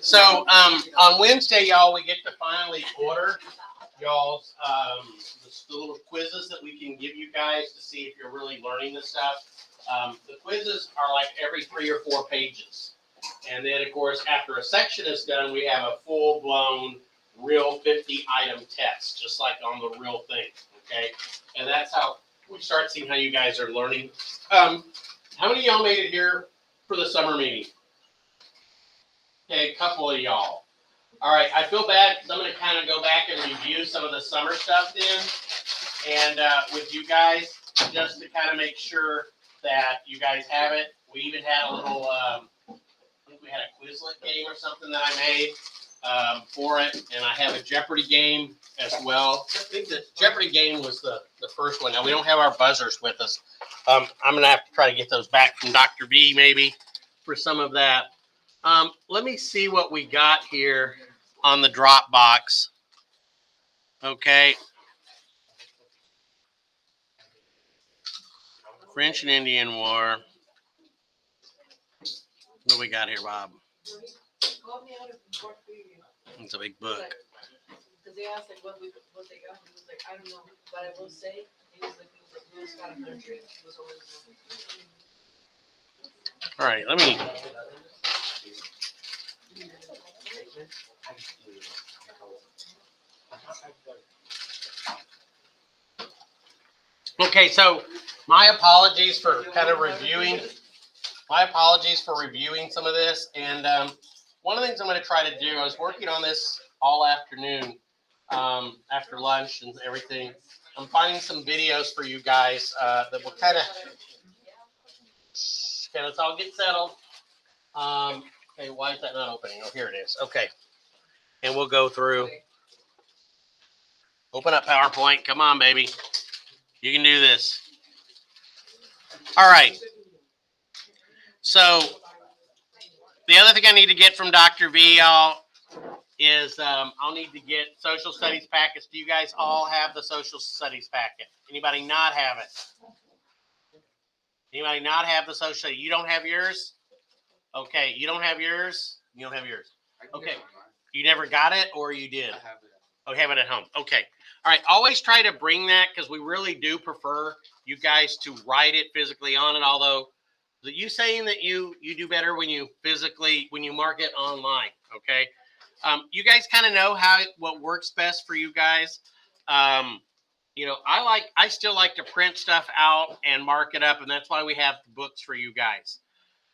So um, on Wednesday, y'all, we get to finally order y'all's um, the, little quizzes that we can give you guys to see if you're really learning this stuff. Um, the quizzes are like every three or four pages. And then, of course, after a section is done, we have a full blown real 50 item test, just like on the real thing. Okay. And that's how we start seeing how you guys are learning. Um, how many y'all made it here for the summer meeting? Okay, a couple of y'all. All right, I feel bad I'm going to kind of go back and review some of the summer stuff then, and uh, with you guys, just to kind of make sure that you guys have it. We even had a little, um, I think we had a Quizlet game or something that I made um, for it, and I have a Jeopardy game as well. I think the Jeopardy game was the, the first one. Now we don't have our buzzers with us. Um, I'm gonna have to try to get those back from Dr. B maybe for some of that. Um, let me see what we got here on the Dropbox. Okay. French and Indian War. What we got here, Bob? It's a big book. Because they asked like what we, what they got, he was like, I don't know, but I will say, he was like, he was like, no, it's not a country, it was original. All right, let me. Okay, so my apologies for kind of reviewing. My apologies for reviewing some of this. And um, one of the things I'm going to try to do, I was working on this all afternoon um, after lunch and everything. I'm finding some videos for you guys uh, that will kind of. Okay, let's all get settled. Um, okay, why is that not opening? Oh, here it is. Okay. And we'll go through. Open up PowerPoint. Come on, baby. You can do this. All right. So the other thing I need to get from Dr. V, y'all, is um, I'll need to get social studies packets. Do you guys all have the social studies packet? Anybody not have it? Anybody not have the social? You don't have yours? Okay, you don't have yours? You don't have yours. Okay. You never got it or you did? Oh, have it at home. Okay. All right. Always try to bring that because we really do prefer you guys to write it physically on it. Although, are you saying that you you do better when you physically when you mark it online? Okay. Um, you guys kind of know how what works best for you guys. Um, you know, I like I still like to print stuff out and mark it up, and that's why we have books for you guys.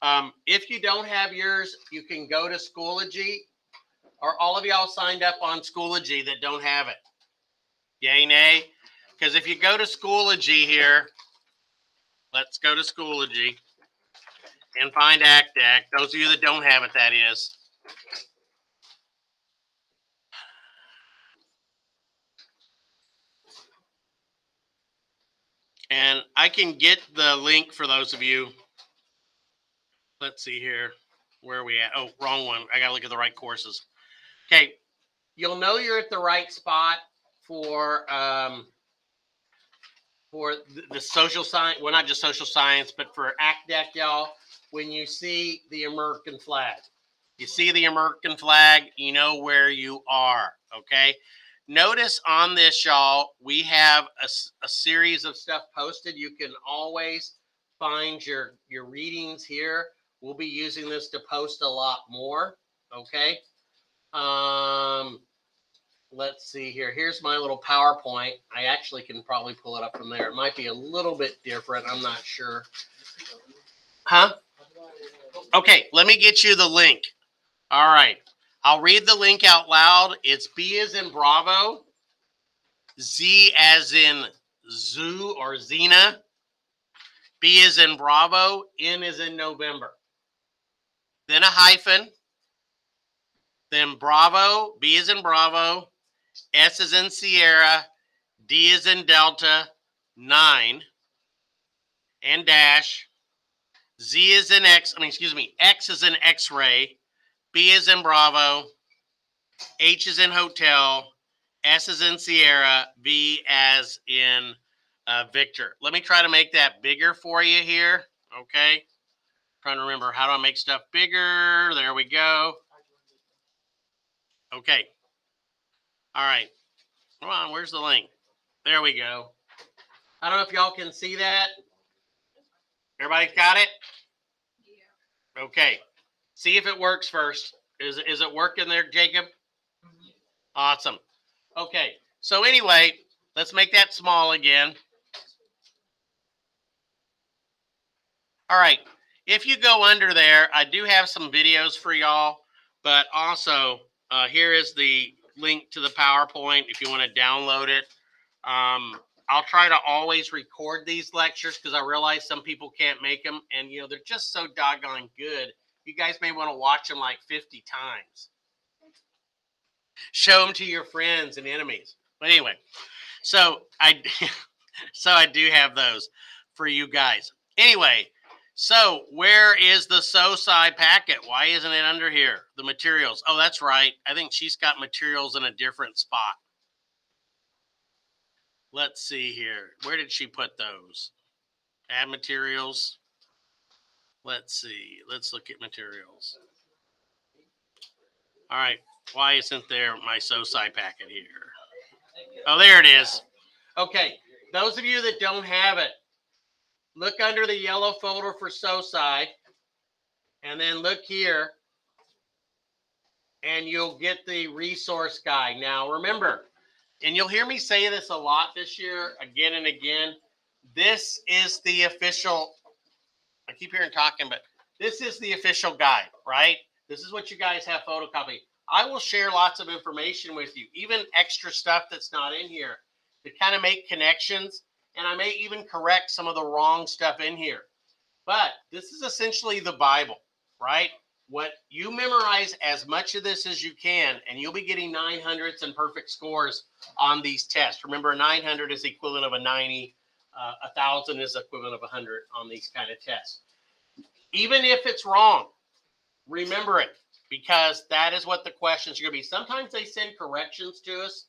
Um, if you don't have yours, you can go to Schoology. Are all of y'all signed up on Schoology that don't have it? Yay, nay? Because if you go to Schoology here, let's go to Schoology and find ACDEC. Those of you that don't have it, that is. And I can get the link for those of you. Let's see here. Where are we at? Oh, wrong one. I got to look at the right courses. Okay. You'll know you're at the right spot for um, for the, the social science. Well, not just social science, but for ACDEC, y'all. When you see the American flag, you see the American flag, you know where you are. Okay. Notice on this, y'all, we have a, a series of stuff posted. You can always find your your readings here. We'll be using this to post a lot more. Okay. Um, let's see here. Here's my little PowerPoint. I actually can probably pull it up from there. It might be a little bit different. I'm not sure. Huh? Okay, let me get you the link. All right. I'll read the link out loud. It's B as in Bravo, Z as in Zoo or Xena, B is in Bravo, N is in November. Then a hyphen, then Bravo, B is in Bravo, S is in Sierra, D is in Delta, 9, and dash. Z is in X, I mean, excuse me, X is in X ray, B is in Bravo, H is in Hotel, S is in Sierra, V as in uh, Victor. Let me try to make that bigger for you here. Okay. Trying to remember how do I make stuff bigger? There we go. Okay. All right. Come on, where's the link? There we go. I don't know if y'all can see that. Everybody's got it? Yeah. Okay. See if it works first. Is is it working there, Jacob? Awesome. Okay. So anyway, let's make that small again. All right. If you go under there, I do have some videos for y'all, but also uh, here is the link to the PowerPoint if you want to download it. Um, I'll try to always record these lectures because I realize some people can't make them, and you know they're just so doggone good. You guys may want to watch them like 50 times. Show them to your friends and enemies. But anyway, so I so I do have those for you guys. Anyway, so where is the SoSci packet? Why isn't it under here? The materials. Oh, that's right. I think she's got materials in a different spot. Let's see here. Where did she put those? Add materials. Let's see. Let's look at materials. All right. Why isn't there my SoSci packet here? Oh, there it is. Okay. Those of you that don't have it, look under the yellow folder for SoSci and then look here and you'll get the resource guide. Now, remember, and you'll hear me say this a lot this year, again and again. This is the official, I keep hearing talking, but this is the official guide, right? This is what you guys have photocopied. I will share lots of information with you, even extra stuff that's not in here to kind of make connections. And I may even correct some of the wrong stuff in here. But this is essentially the Bible, right? What you memorize as much of this as you can, and you'll be getting 900s and perfect scores on these tests. Remember, a 900 is equivalent of a 90, uh, a 1,000 is equivalent of 100 on these kind of tests. Even if it's wrong, remember it because that is what the questions are going to be. Sometimes they send corrections to us.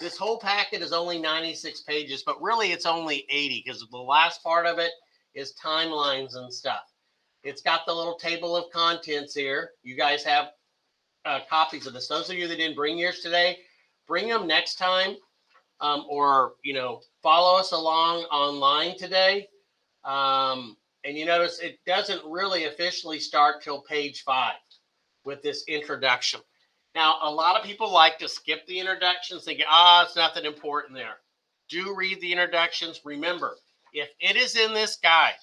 This whole packet is only 96 pages, but really it's only 80 because the last part of it is timelines and stuff. It's got the little table of contents here. You guys have uh, copies of this. Those of you that didn't bring yours today, bring them next time, um, or you know, follow us along online today. Um, and you notice it doesn't really officially start till page five with this introduction. Now, a lot of people like to skip the introductions, thinking, ah, it's nothing important there. Do read the introductions. Remember, if it is in this guide,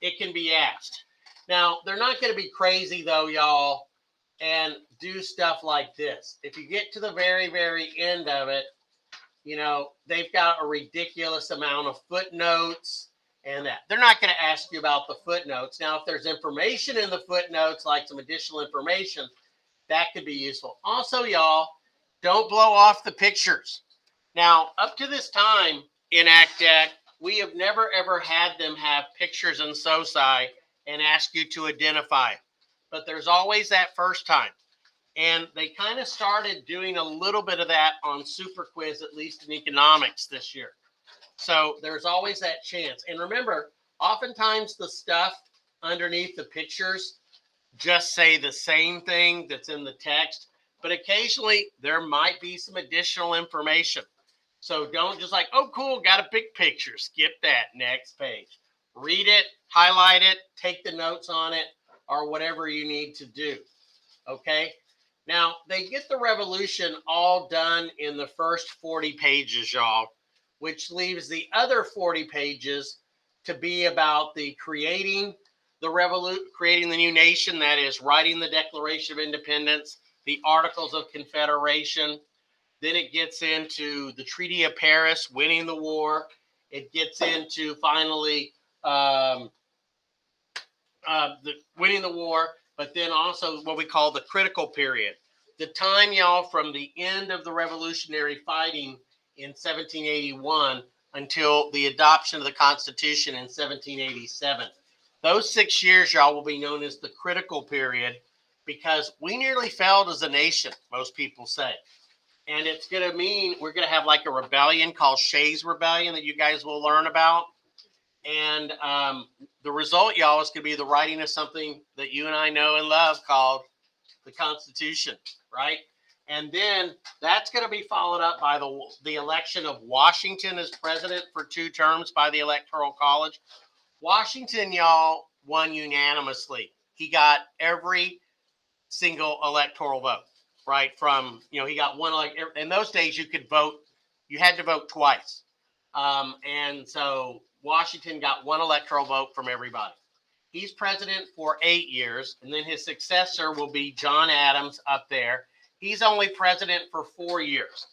it can be asked. Now, they're not going to be crazy, though, y'all, and do stuff like this. If you get to the very, very end of it, you know, they've got a ridiculous amount of footnotes and that. They're not going to ask you about the footnotes. Now, if there's information in the footnotes, like some additional information, that could be useful. Also, y'all, don't blow off the pictures. Now, up to this time in ACDEC, we have never ever had them have pictures in SoSci and ask you to identify. But there's always that first time. And they kind of started doing a little bit of that on Super Quiz, at least in economics this year. So there's always that chance. And remember, oftentimes the stuff underneath the pictures just say the same thing that's in the text, but occasionally there might be some additional information. So don't just like, oh, cool, got a big picture. Skip that next page. Read it, highlight it, take the notes on it, or whatever you need to do. Okay. Now they get the revolution all done in the first 40 pages, y'all which leaves the other 40 pages to be about the creating the revolution, creating the new nation, that is, writing the Declaration of Independence, the Articles of Confederation. Then it gets into the Treaty of Paris, winning the war. It gets into finally um, uh, the winning the war, but then also what we call the critical period. The time, y'all, from the end of the revolutionary fighting in 1781 until the adoption of the Constitution in 1787. Those six years, y'all, will be known as the critical period because we nearly failed as a nation, most people say. And it's going to mean we're going to have like a rebellion called Shays Rebellion that you guys will learn about. And um, the result, y'all, is going to be the writing of something that you and I know and love called the Constitution, right? And then that's going to be followed up by the the election of Washington as president for two terms by the Electoral College. Washington, y'all, won unanimously. He got every single electoral vote, right? From you know, he got one like in those days you could vote, you had to vote twice, um, and so Washington got one electoral vote from everybody. He's president for eight years, and then his successor will be John Adams up there He's only president for four years.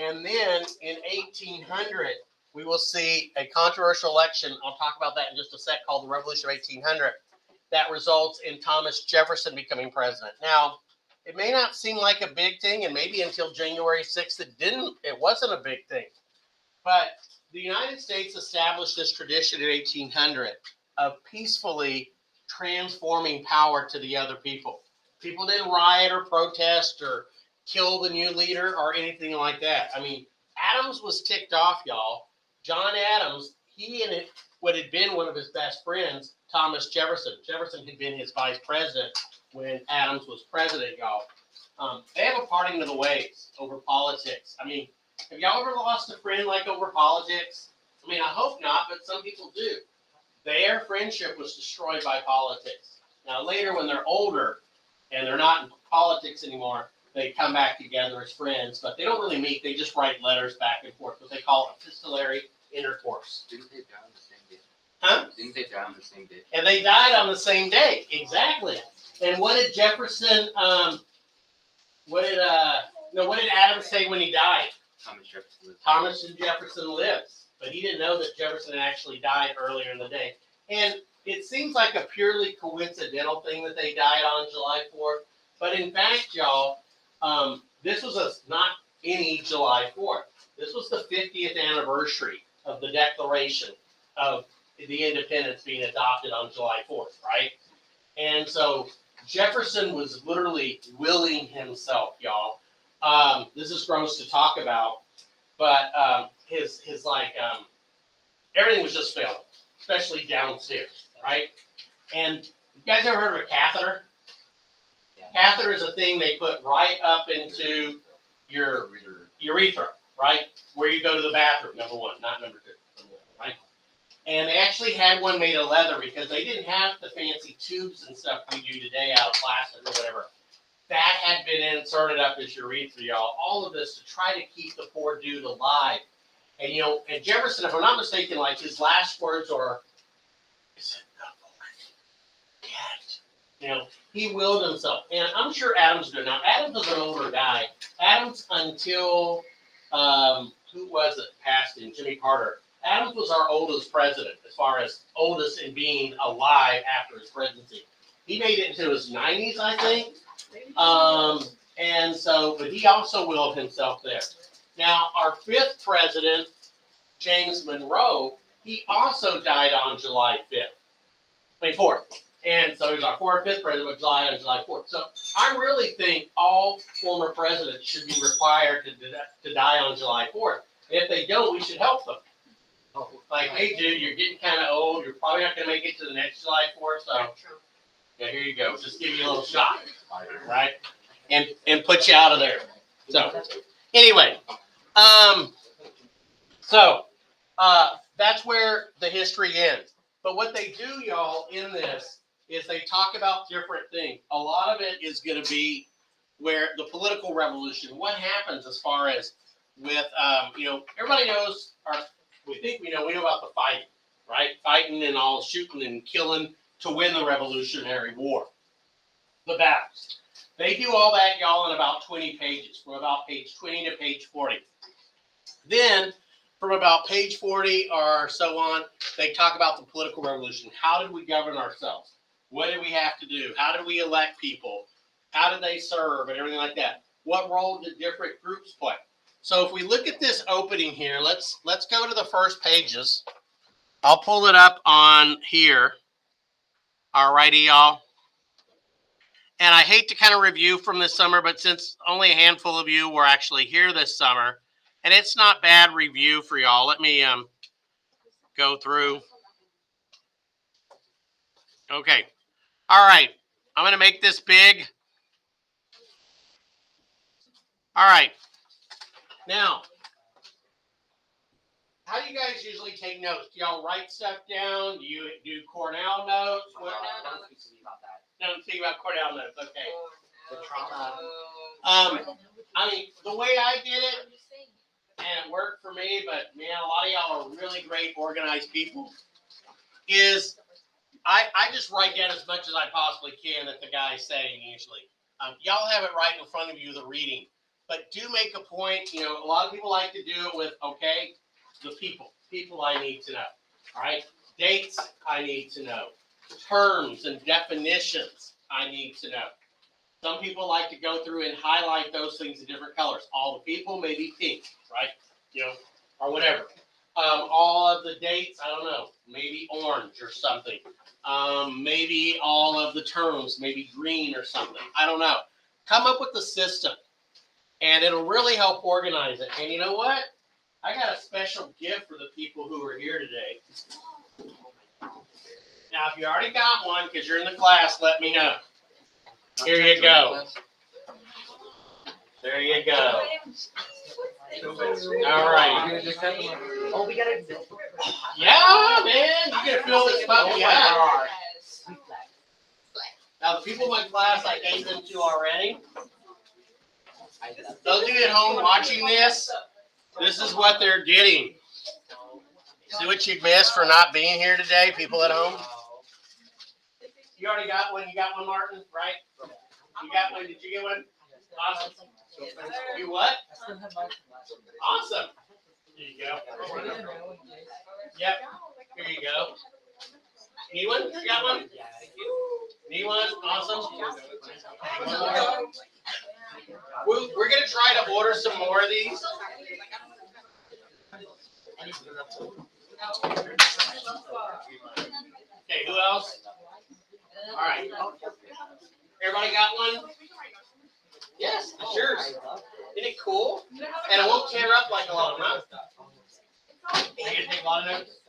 And then in 1800, we will see a controversial election. I'll talk about that in just a sec, called the Revolution of 1800, that results in Thomas Jefferson becoming president. Now, it may not seem like a big thing, and maybe until January 6th, it didn't, it wasn't a big thing. But the United States established this tradition in 1800 of peacefully transforming power to the other people. People didn't riot or protest or kill the new leader or anything like that. I mean, Adams was ticked off, y'all. John Adams, he and it, what had been one of his best friends, Thomas Jefferson. Jefferson had been his vice president when Adams was president, y'all. Um, they have a parting of the ways over politics. I mean, have y'all ever lost a friend like over politics? I mean, I hope not, but some people do. Their friendship was destroyed by politics. Now, later, when they're older, and they're not in politics anymore. They come back together as friends, but they don't really meet. They just write letters back and forth, what they call epistolary intercourse. Didn't they die on the same day? Huh? Didn't they die on the same day? And they died on the same day, exactly. And what did Jefferson? Um, what did uh? No, what did Adams say when he died? Thomas Jefferson. lived. Thomas and Jefferson lives, but he didn't know that Jefferson actually died earlier in the day. And it seems like a purely coincidental thing that they died on July 4th. But in fact, y'all, um, this was a, not any July 4th. This was the 50th anniversary of the Declaration of the independence being adopted on July 4th, right? And so Jefferson was literally willing himself, y'all. Um, this is gross to talk about, but um, his his like um, everything was just failing, especially downstairs right? And you guys ever heard of a catheter? Catheter is a thing they put right up into your urethra, right? Where you go to the bathroom, number one, not number two, right? And they actually had one made of leather because they didn't have the fancy tubes and stuff we do today out of plastic or whatever. That had been inserted up his urethra, y'all. All of this to try to keep the poor dude alive. And you know, and Jefferson, if I'm not mistaken, like his last words are, "Is it you know, he willed himself. And I'm sure Adams did. Now, Adams was an older guy. Adams, until, um, who was it, passed in? Jimmy Carter. Adams was our oldest president, as far as oldest in being alive after his presidency. He made it into his 90s, I think. Um, and so, but he also willed himself there. Now, our fifth president, James Monroe, he also died on July 5th, 24th. And so he's our fourth, fifth president of July on July 4th. So I really think all former presidents should be required to, to die on July 4th. If they don't, we should help them. Like, hey, dude, you're getting kind of old. You're probably not going to make it to the next July 4th. So, yeah, here you go. Just give you a little shot, right? And and put you out of there. So, anyway, um, so uh, that's where the history ends. But what they do, y'all, in this is they talk about different things. A lot of it is going to be where the political revolution, what happens as far as with, um, you know, everybody knows, we think we know, we know about the fighting, right? Fighting and all shooting and killing to win the Revolutionary War. The battles. They do all that, y'all, in about 20 pages, from about page 20 to page 40. Then, from about page 40 or so on, they talk about the political revolution. How did we govern ourselves? What did we have to do? How did we elect people? How did they serve and everything like that? What role did different groups play? So if we look at this opening here, let's let's go to the first pages. I'll pull it up on here. All righty, y'all. And I hate to kind of review from this summer, but since only a handful of you were actually here this summer, and it's not bad review for y'all, let me um go through. Okay. All right. I'm going to make this big. All right. Now, how do you guys usually take notes? Do y'all write stuff down? Do you do Cornell notes? What? Don't speak to me about that. Don't think about Cornell notes. Okay. The trauma. Um, I mean, the way I did it, and it worked for me, but man, a lot of y'all are really great organized people, is I, I just write down as much as I possibly can that the guy's saying usually. Um, y'all have it right in front of you, the reading. But do make a point, you know, a lot of people like to do it with, okay, the people, people I need to know. All right. Dates I need to know. Terms and definitions I need to know. Some people like to go through and highlight those things in different colors. All the people may be pink, right? You know, or whatever. Um, all of the dates, I don't know, maybe orange or something. Um, maybe all of the terms, maybe green or something. I don't know. Come up with the system, and it'll really help organize it. And you know what? I got a special gift for the people who are here today. Now, if you already got one because you're in the class, let me know. Here you go. There you go. All right. Oh, we gotta. Yeah, man, you can fill this puppy out. God. Now, the people in my class, I gave them to already. Those of you at home watching this, this is what they're getting. See what you missed for not being here today, people at home? You already got one. You got one, Martin, right? You got one. Did you get one? Awesome. You what? Awesome. Here you go. Yep. Here you go. Need one? You got one? Need one? Awesome. We're, we're gonna try to order some more of these. Okay, who else? All right. Everybody got one? Yes, oh, it's yours. Isn't it cool? And it won't tear up like a lot of them. Are you take a lot of notes?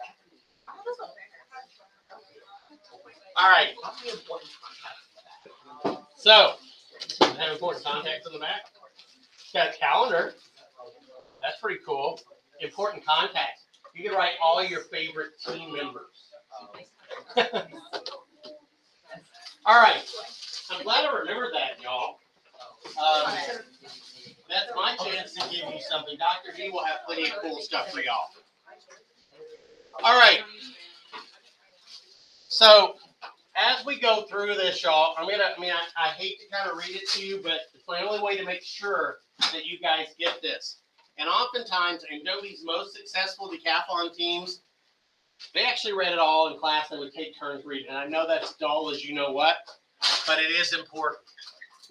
All right. So, have important contacts on the back. It's got a calendar. That's pretty cool. Important contacts. You can write all your favorite team members. all right. I'm glad I remembered that, y'all. Um, that's my chance to give you something. Dr. D will have plenty of cool stuff for y'all. All right. So as we go through this, y'all, I'm gonna. I mean, I, I hate to kind of read it to you, but it's my only way to make sure that you guys get this. And oftentimes, I know these most successful decathlon teams, they actually read it all in class and would take turns reading. And I know that's dull as you know what, but it is important.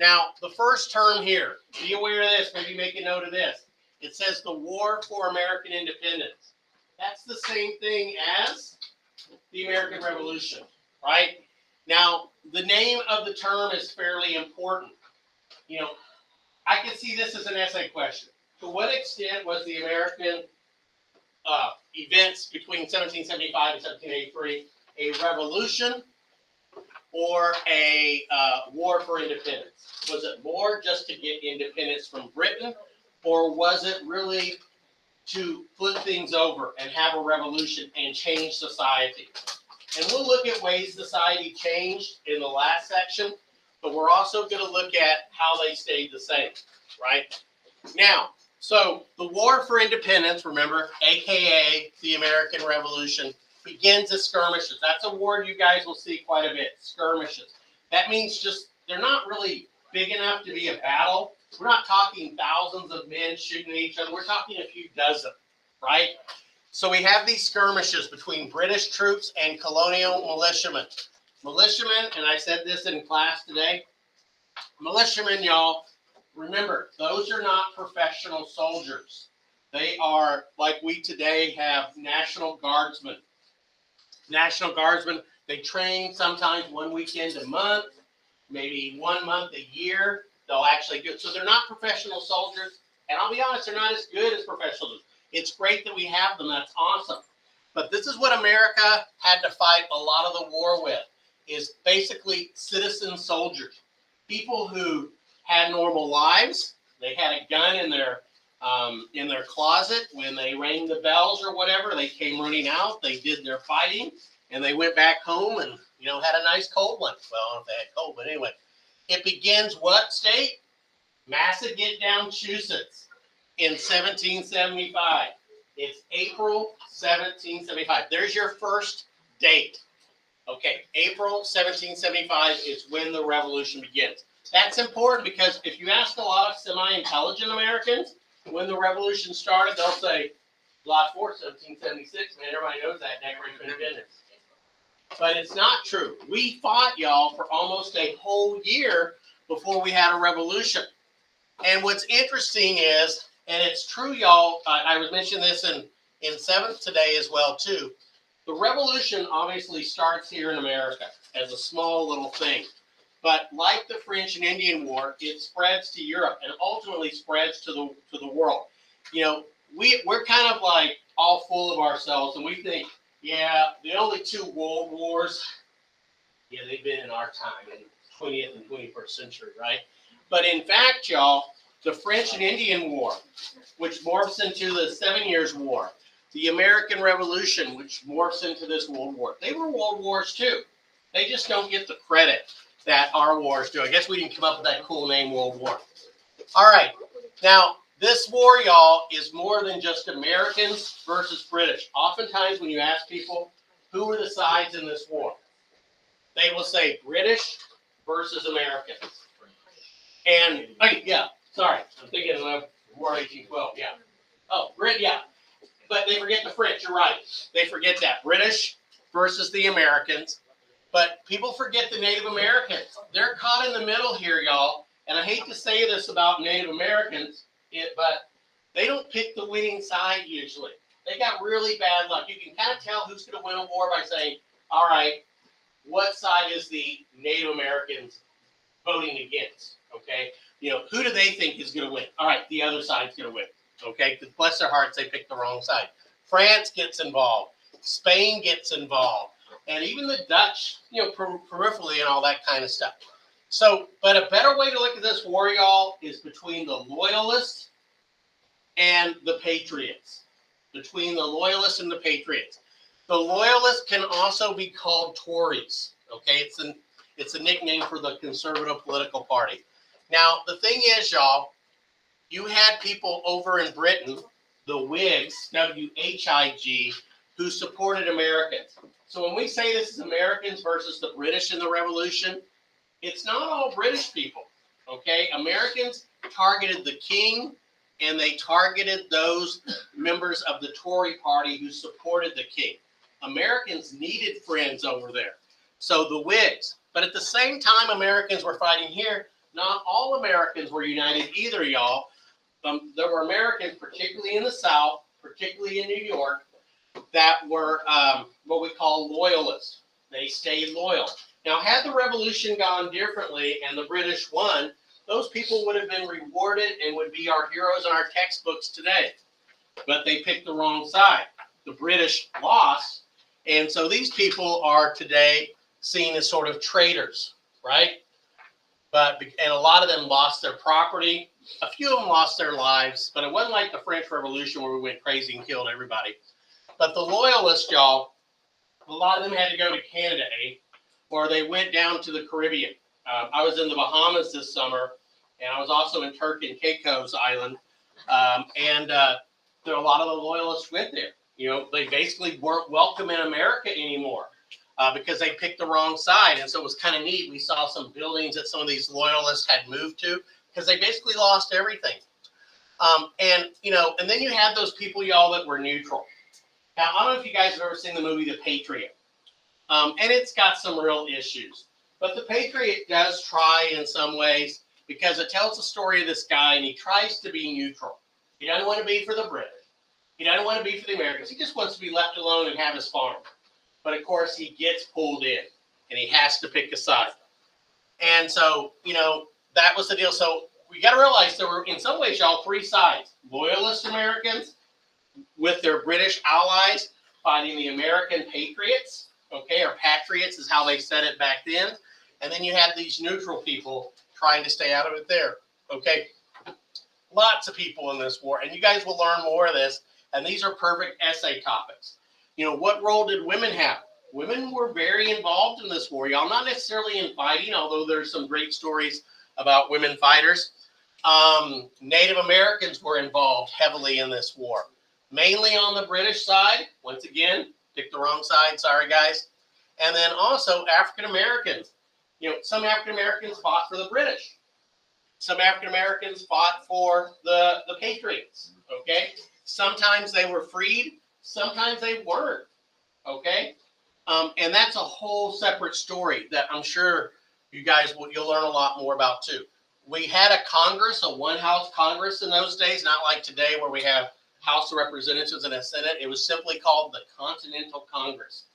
Now, the first term here, be aware of this, maybe make a note of this. It says the War for American Independence. That's the same thing as the American Revolution, right? Now, the name of the term is fairly important. You know, I can see this as an essay question. To what extent was the American uh, events between 1775 and 1783 a revolution or a uh, war for independence? Was it more just to get independence from Britain, or was it really to flip things over and have a revolution and change society? And we'll look at ways society changed in the last section, but we're also going to look at how they stayed the same, right? Now, so the War for Independence, remember, aka the American Revolution, begins as skirmishes. That's a word you guys will see quite a bit skirmishes. That means just they're not really big enough to be a battle. We're not talking thousands of men shooting at each other. We're talking a few dozen, right? So we have these skirmishes between British troops and colonial militiamen. Militiamen, and I said this in class today, militiamen, y'all, remember, those are not professional soldiers. They are like we today have National Guardsmen. National Guardsmen, they train sometimes one weekend a month, maybe one month a year. They'll actually do it. So they're not professional soldiers. And I'll be honest, they're not as good as professional. It's great that we have them. That's awesome. But this is what America had to fight a lot of the war with. is basically citizen soldiers, people who had normal lives. They had a gun in their um, in their closet when they rang the bells or whatever. They came running out. They did their fighting, and they went back home and you know had a nice cold one. Well, if they had cold, but anyway, it begins what state? Massachusetts in 1775. It's April 1775. There's your first date. Okay, April 1775 is when the revolution begins. That's important because if you ask a lot of semi-intelligent Americans when the revolution started, they'll say July 4th, 1776. Man, everybody knows that Declaration of Independence. But it's not true. We fought y'all for almost a whole year before we had a revolution. And what's interesting is, and it's true, y'all. I, I was mentioning this in in seventh today as well too. The revolution obviously starts here in America as a small little thing, but like the French and Indian War, it spreads to Europe and ultimately spreads to the to the world. You know, we we're kind of like all full of ourselves, and we think, yeah, the only two world wars, yeah, they've been in our time in 20th and 21st century, right? But in fact, y'all, the French and Indian War, which morphs into the Seven Years' War, the American Revolution, which morphs into this World War, they were world wars too. They just don't get the credit that our wars do. I guess we didn't come up with that cool name, World War. All right. Now, this war, y'all, is more than just Americans versus British. Oftentimes, when you ask people who were the sides in this war, they will say British versus Americans. And, okay, yeah, sorry, I'm thinking of War 1812, yeah. Oh, Brit, yeah. But they forget the French, you're right. They forget that. British versus the Americans. But people forget the Native Americans. They're caught in the middle here, y'all. And I hate to say this about Native Americans, it, but they don't pick the winning side usually. They got really bad luck. You can kind of tell who's going to win a war by saying, all right, what side is the Native Americans voting against? Okay. You know, who do they think is going to win? All right, the other side's going to win. Okay. Bless their hearts, they picked the wrong side. France gets involved, Spain gets involved, and even the Dutch, you know, per- peripherally and all that kind of stuff. So, but a better way to look at this war, y'all, is between the loyalists and the patriots. Between the loyalists and the patriots. The loyalists can also be called Tories. Okay, it's an it's a nickname for the conservative political party. Now, the thing is, y'all, you had people over in Britain, the Whigs, W H I G, who supported Americans. So when we say this is Americans versus the British in the Revolution, it's not all British people. Okay, Americans targeted the king and they targeted those members of the Tory party who supported the king. Americans needed friends over there. So the Whigs. But at the same time, Americans were fighting here. Not all Americans were united either, y'all. Um, there were Americans, particularly in the South, particularly in New York, that were um, what we call loyalists. They stayed loyal. Now, had the revolution gone differently and the British won, those people would have been rewarded and would be our heroes in our textbooks today. But they picked the wrong side. The British lost. And so these people are today seen as sort of traitors, right? But and a lot of them lost their property. A few of them lost their lives, but it wasn't like the French Revolution where we went crazy and killed everybody. But the loyalists, y'all, a lot of them had to go to Canada, eh? or they went down to the Caribbean. Uh, I was in the Bahamas this summer, and I was also in Turkey and Caicos Island, um, and uh, there a lot of the loyalists went there. You know, they basically weren't welcome in America anymore uh, because they picked the wrong side. And so it was kind of neat. We saw some buildings that some of these loyalists had moved to because they basically lost everything. Um, and, you know, and then you had those people, y'all, that were neutral. Now, I don't know if you guys have ever seen the movie The Patriot. Um, and it's got some real issues. But The Patriot does try in some ways because it tells the story of this guy and he tries to be neutral. He doesn't want to be for the British. He doesn't want to be for the Americans. He just wants to be left alone and have his farm. But of course, he gets pulled in and he has to pick a side. And so, you know, that was the deal. So we got to realize there were, in some ways, y'all, three sides loyalist Americans with their British allies fighting the American patriots. okay, or patriots is how they said it back then. And then you had these neutral people trying to stay out of it there, okay? Lots of people in this war, and you guys will learn more of this. And these are perfect essay topics. You know, what role did women have? Women were very involved in this war, y'all. Not necessarily in fighting, although there's some great stories about women fighters. Um, Native Americans were involved heavily in this war, mainly on the British side. Once again, picked the wrong side. Sorry, guys. And then also African Americans. You know, some African Americans fought for the British. Some African Americans fought for the, the Patriots. Okay. Sometimes they were freed, sometimes they weren't. Okay. Um, and that's a whole separate story that I'm sure you guys will you'll learn a lot more about too. We had a Congress, a one house Congress in those days, not like today where we have House of Representatives and a Senate. It was simply called the Continental Congress.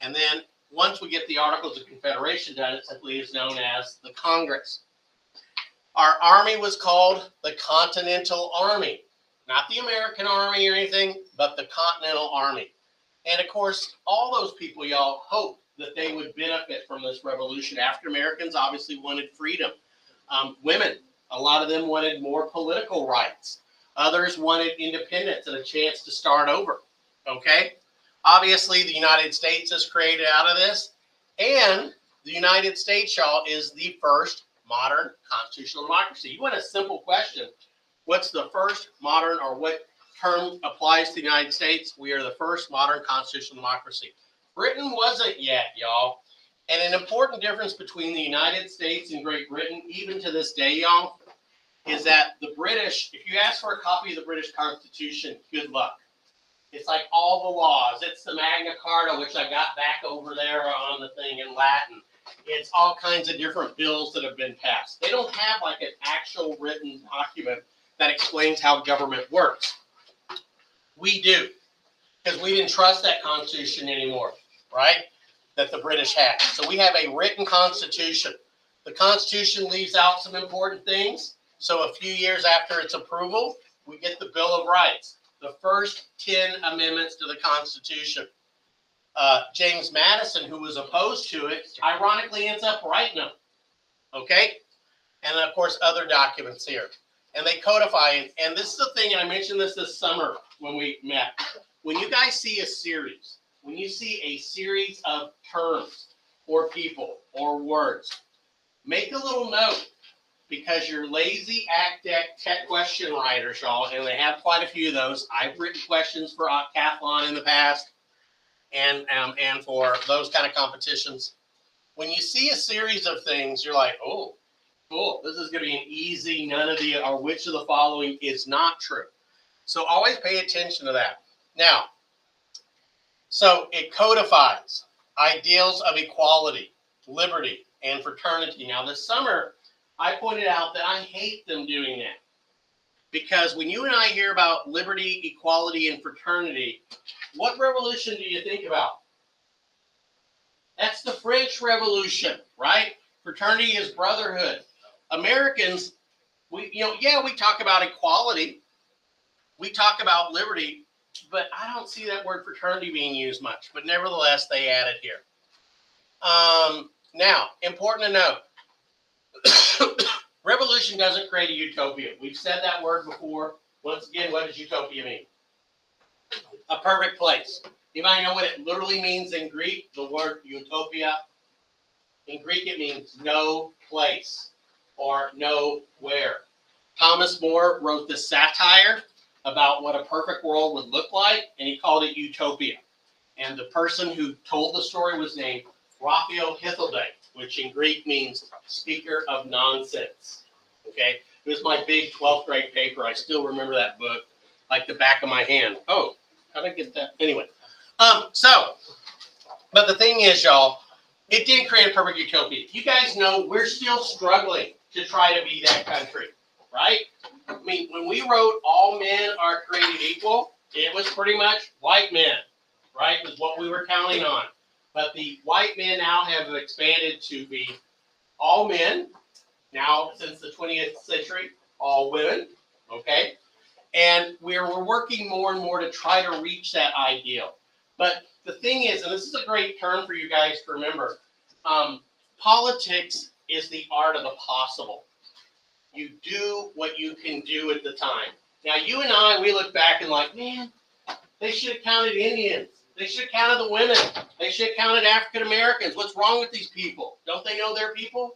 And then once we get the Articles of Confederation done, it simply is known as the Congress. Our army was called the Continental Army, not the American Army or anything, but the Continental Army. And of course, all those people, y'all, hoped that they would benefit from this revolution. African Americans obviously wanted freedom. Um, women, a lot of them wanted more political rights. Others wanted independence and a chance to start over. Okay? Obviously, the United States is created out of this. And the United States, y'all, is the first modern constitutional democracy. You want a simple question What's the first modern or what term applies to the United States? We are the first modern constitutional democracy. Britain wasn't yet, y'all. And an important difference between the United States and Great Britain, even to this day, y'all, is that the British, if you ask for a copy of the British Constitution, good luck. It's like all the laws. It's the Magna Carta, which I got back over there on the thing in Latin. It's all kinds of different bills that have been passed. They don't have like an actual written document that explains how government works. We do, because we didn't trust that Constitution anymore, right? That the British had. So we have a written Constitution. The Constitution leaves out some important things. So a few years after its approval, we get the Bill of Rights, the first 10 amendments to the Constitution. Uh, James Madison, who was opposed to it, ironically ends up writing them. Okay? And of course, other documents here. And they codify it. And this is the thing, and I mentioned this this summer when we met. When you guys see a series, when you see a series of terms or people or words, make a little note because you're lazy act deck tech question writers, y'all, and they have quite a few of those. I've written questions for Octathlon in the past and um, and for those kind of competitions. When you see a series of things, you're like, oh, cool. This is going to be an easy. None of the or which of the following is not true. So always pay attention to that. Now, so it codifies ideals of equality, liberty, and fraternity. Now, this summer, I pointed out that I hate them doing that. Because when you and I hear about liberty, equality, and fraternity, what revolution do you think about? That's the French Revolution, right? Fraternity is brotherhood. Americans, we you know, yeah, we talk about equality, we talk about liberty, but I don't see that word fraternity being used much. But nevertheless, they add it here. Um, now, important to note revolution doesn't create a utopia. We've said that word before. Once again, what does utopia mean? A perfect place. Anybody know what it literally means in Greek? The word utopia. In Greek, it means no place or nowhere. Thomas More wrote this satire about what a perfect world would look like, and he called it utopia. And the person who told the story was named Raphael Hythloday, which in Greek means speaker of nonsense. Okay, it was my big 12th grade paper. I still remember that book like the back of my hand. Oh, how did I get that? Anyway, um, so, but the thing is, y'all, it didn't create a perfect utopia. You guys know we're still struggling to try to be that country, right? I mean, when we wrote all men are created equal, it was pretty much white men, right? Was what we were counting on. But the white men now have expanded to be all men. Now, since the 20th century, all women. Okay. And we're, we're working more and more to try to reach that ideal. But the thing is, and this is a great term for you guys to remember, um, politics is the art of the possible. You do what you can do at the time. Now, you and I, we look back and like, man, they should have counted Indians. They should have counted the women. They should have counted African Americans. What's wrong with these people? Don't they know they're people?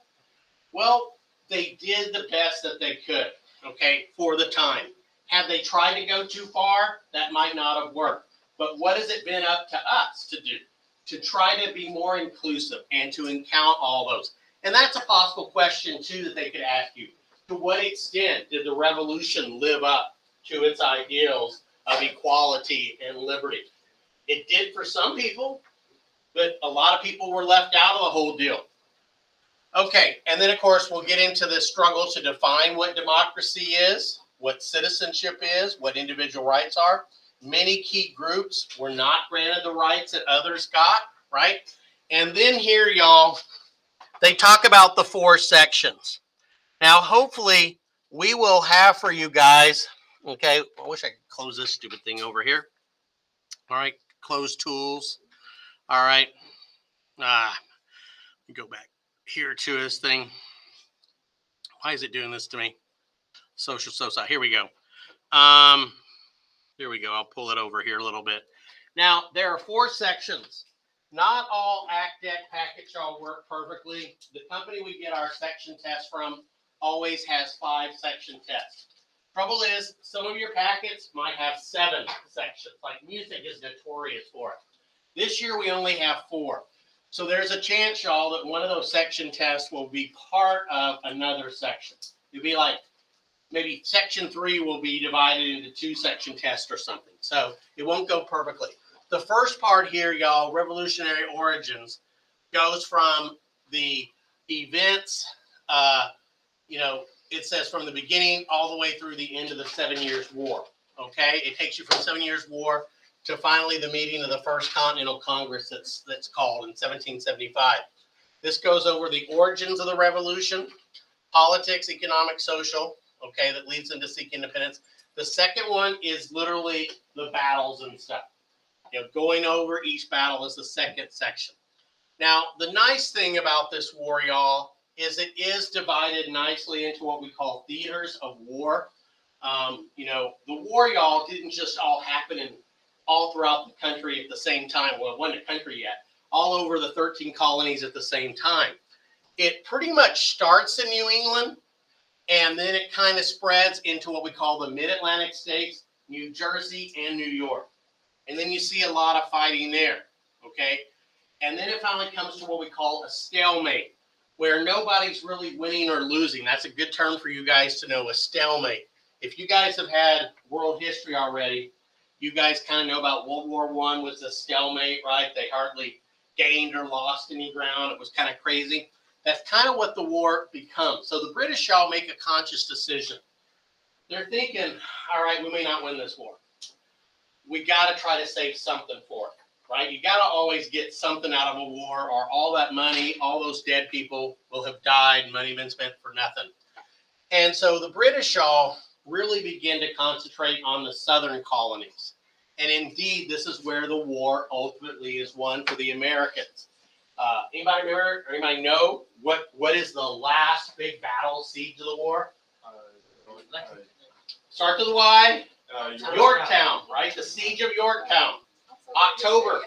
Well, they did the best that they could, okay, for the time. Had they tried to go too far, that might not have worked. But what has it been up to us to do? To try to be more inclusive and to count all those. And that's a possible question too that they could ask you. To what extent did the revolution live up to its ideals of equality and liberty? It did for some people, but a lot of people were left out of the whole deal. Okay, and then of course we'll get into the struggle to define what democracy is, what citizenship is, what individual rights are. Many key groups were not granted the rights that others got, right? And then here, y'all, they talk about the four sections. Now, hopefully, we will have for you guys, okay, I wish I could close this stupid thing over here. All right, close tools. All right. Ah, go back here to this thing. Why is it doing this to me? Social SoSci. Here we go. Um, here we go. I'll pull it over here a little bit. Now, there are four sections. Not all ACDEC packets all work perfectly. The company we get our section test from always has five section tests. Trouble is, some of your packets might have seven sections, like music is notorious for it. This year, we only have four. So there's a chance, y'all, that one of those section tests will be part of another section. It'll be like maybe section three will be divided into two section tests or something. So it won't go perfectly. The first part here, y'all, revolutionary origins, goes from the events, uh, you know, it says from the beginning all the way through the end of the Seven Years' War. Okay, it takes you from Seven Years' War to finally the meeting of the First Continental Congress that's that's called in 1775. This goes over the origins of the revolution, politics, economic, social. Okay, that leads them to seek independence. The second one is literally the battles and stuff. You know, going over each battle is the second section. Now, the nice thing about this war, y'all, is it is divided nicely into what we call theaters of war. Um, you know, the war, y'all, didn't just all happen in all throughout the country at the same time. Well, it wasn't a country yet. All over the 13 colonies at the same time. It pretty much starts in New England, and then it kind of spreads into what we call the Mid-Atlantic states, New Jersey, and New York. And then you see a lot of fighting there. Okay. And then it finally comes to what we call a stalemate, where nobody's really winning or losing. That's a good term for you guys to know a stalemate. If you guys have had world history already, you guys kind of know about World War One was a stalemate, right? They hardly gained or lost any ground. It was kind of crazy. That's kind of what the war becomes. So the British shall make a conscious decision. They're thinking, all right, we may not win this war. We got to try to save something for it right? You got to always get something out of a war, or all that money, all those dead people will have died, money been spent for nothing. And so the British all really begin to concentrate on the southern colonies. And indeed, this is where the war ultimately is won for the Americans. Uh, anybody remember? Or anybody know what what is the last big battle siege of the war? Starts with a Y. Yorktown, right? The siege of Yorktown. October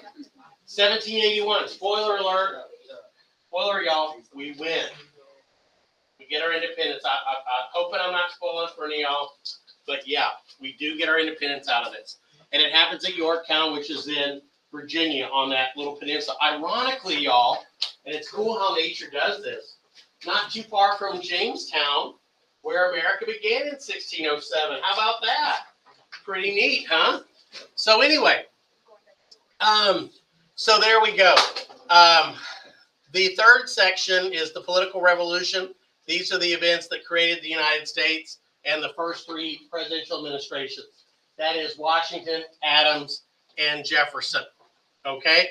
1781. Spoiler alert. Spoiler, y'all. We win. We get our independence. I, I, I'm hoping I'm not spoiling for any y'all, but yeah, we do get our independence out of this. And it happens at Yorktown, which is in Virginia on that little peninsula. Ironically, y'all, and it's cool how nature does this, not too far from Jamestown, where America began in 1607. How about that? Pretty neat, huh? So, anyway, um, so there we go. Um, the third section is the political revolution. These are the events that created the United States and the first three presidential administrations. That is Washington, Adams, and Jefferson. Okay?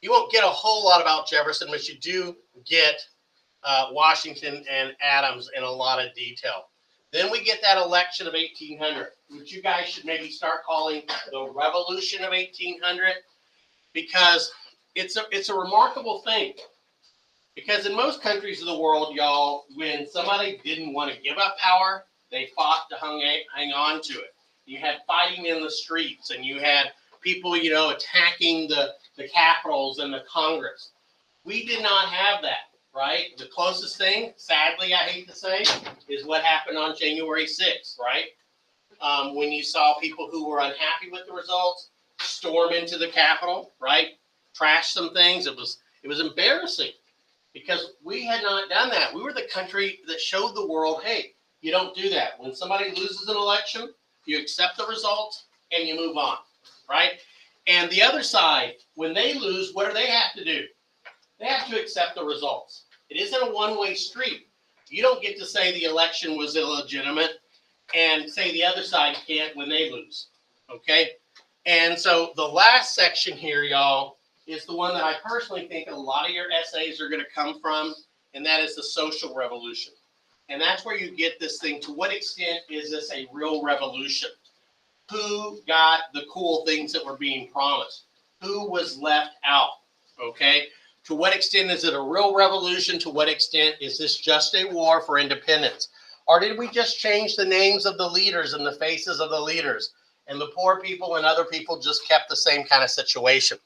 You won't get a whole lot about Jefferson, but you do get uh, Washington and Adams in a lot of detail. Then we get that election of 1800, which you guys should maybe start calling the Revolution of 1800 because it's a it's a remarkable thing. Because in most countries of the world, y'all, when somebody didn't want to give up power, they fought to hang, hang on to it. You had fighting in the streets, and you had people, you know, attacking the, the capitals and the Congress. We did not have that, right? The closest thing, sadly, I hate to say, is what happened on January 6th, right? Um, when you saw people who were unhappy with the results storm into the Capitol, right? Trash some things. It was it was embarrassing because we had not done that. We were the country that showed the world, hey, you don't do that. When somebody loses an election, you accept the results and you move on, right? And the other side, when they lose, what do they have to do? They have to accept the results. It isn't a one way street. You don't get to say the election was illegitimate and say the other side can't when they lose. Okay? And so the last section here, y'all, is the one that I personally think a lot of your essays are going to come from, and that is the social revolution. And that's where you get this thing. To what extent is this a real revolution? Who got the cool things that were being promised? Who was left out? Okay. To what extent is it a real revolution? To what extent is this just a war for independence? Or did we just change the names of the leaders and the faces of the leaders? And the poor people and other people just kept the same kind of situation.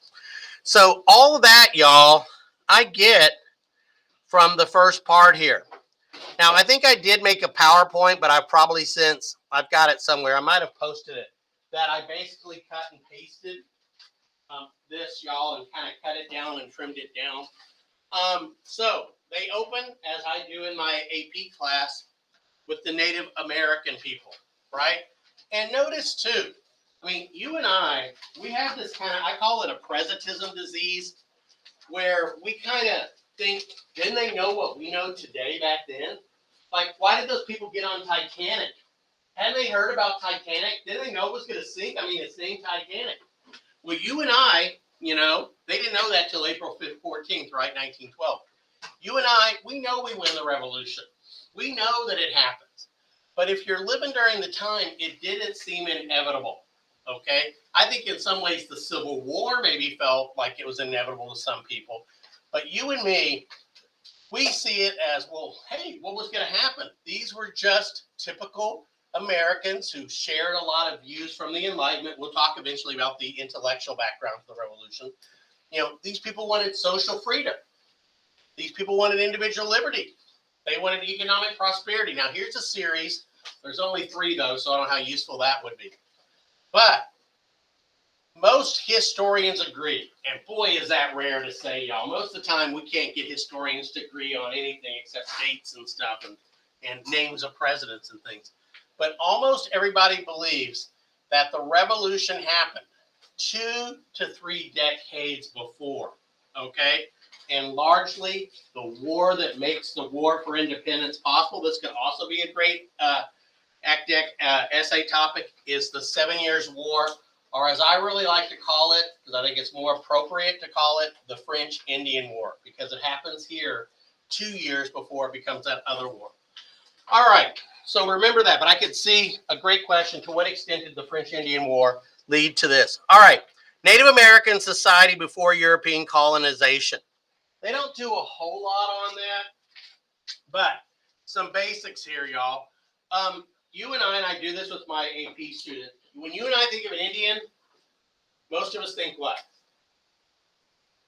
So, all of that, y'all, I get from the first part here. Now, I think I did make a PowerPoint, but I've probably since I've got it somewhere. I might have posted it that I basically cut and pasted um, this, y'all, and kind of cut it down and trimmed it down. Um, so they open, as I do in my AP class, with the Native American people, right? And notice too, I mean, you and I, we have this kind of, I call it a presentism disease, where we kind of think, didn't they know what we know today back then? Like, why did those people get on Titanic? Hadn't they heard about Titanic? Didn't they know it was going to sink? I mean, it's named Titanic. Well, you and I, you know, they didn't know that till April 5th, 14th, right? 1912. You and I, we know we win the revolution. We know that it happens. But if you're living during the time, it didn't seem inevitable. Okay. I think in some ways the Civil War maybe felt like it was inevitable to some people. But you and me, we see it as well, hey, what was going to happen? These were just typical Americans who shared a lot of views from the Enlightenment. We'll talk eventually about the intellectual background of the revolution. You know, these people wanted social freedom. These people wanted individual liberty. They wanted economic prosperity. Now, here's a series. There's only three, though, so I don't know how useful that would be. But most historians agree, and boy, is that rare to say, y'all. Most of the time, we can't get historians to agree on anything except dates and stuff and, and names of presidents and things. But almost everybody believes that the revolution happened two to three decades before. Okay. And largely the war that makes the war for independence possible. This could also be a great uh, ACDEC uh, essay topic is the Seven Years' War, or as I really like to call it, because I think it's more appropriate to call it the French Indian War, because it happens here two years before it becomes that other war. All right, so remember that. But I could see a great question: To what extent did the French Indian War lead to this? All right, Native American society before European colonization. They don't do a whole lot on that, but some basics here, y'all. Um, you and I, and I do this with my AP students, When you and I think of an Indian, most of us think what?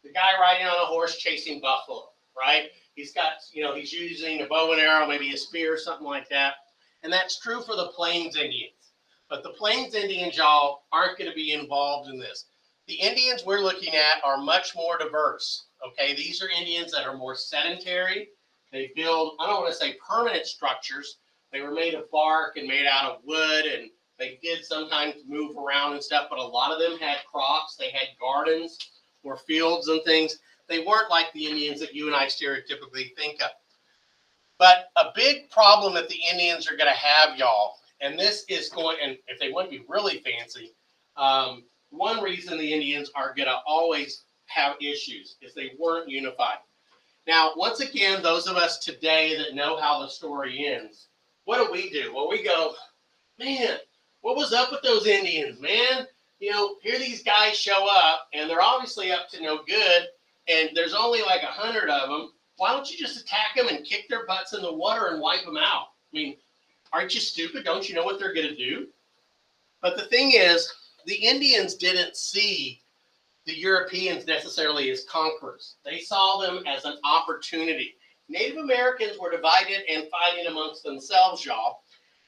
The guy riding on a horse chasing buffalo, right? He's got, you know, he's using a bow and arrow, maybe a spear, something like that. And that's true for the Plains Indians. But the Plains Indians, y'all, aren't going to be involved in this. The Indians we're looking at are much more diverse. Okay, these are Indians that are more sedentary. They build, I don't want to say permanent structures, they were made of bark and made out of wood, and they did sometimes move around and stuff, but a lot of them had crops, they had gardens or fields and things. They weren't like the Indians that you and I stereotypically think of. But a big problem that the Indians are going to have, y'all, and this is going, and if they want to be really fancy, um, one reason the Indians are going to always have issues is they weren't unified. Now, once again, those of us today that know how the story ends, what do we do? Well, we go, man, what was up with those Indians, man? you know, here these guys show up and they're obviously up to no good, and there's only like a hundred of them. Why don't you just attack them and kick their butts in the water and wipe them out? I mean, aren't you stupid? Don't you know what they're going to do? But the thing is, the Indians didn't see the Europeans necessarily as conquerors. They saw them as an opportunity. Native Americans were divided and fighting amongst themselves, y'all.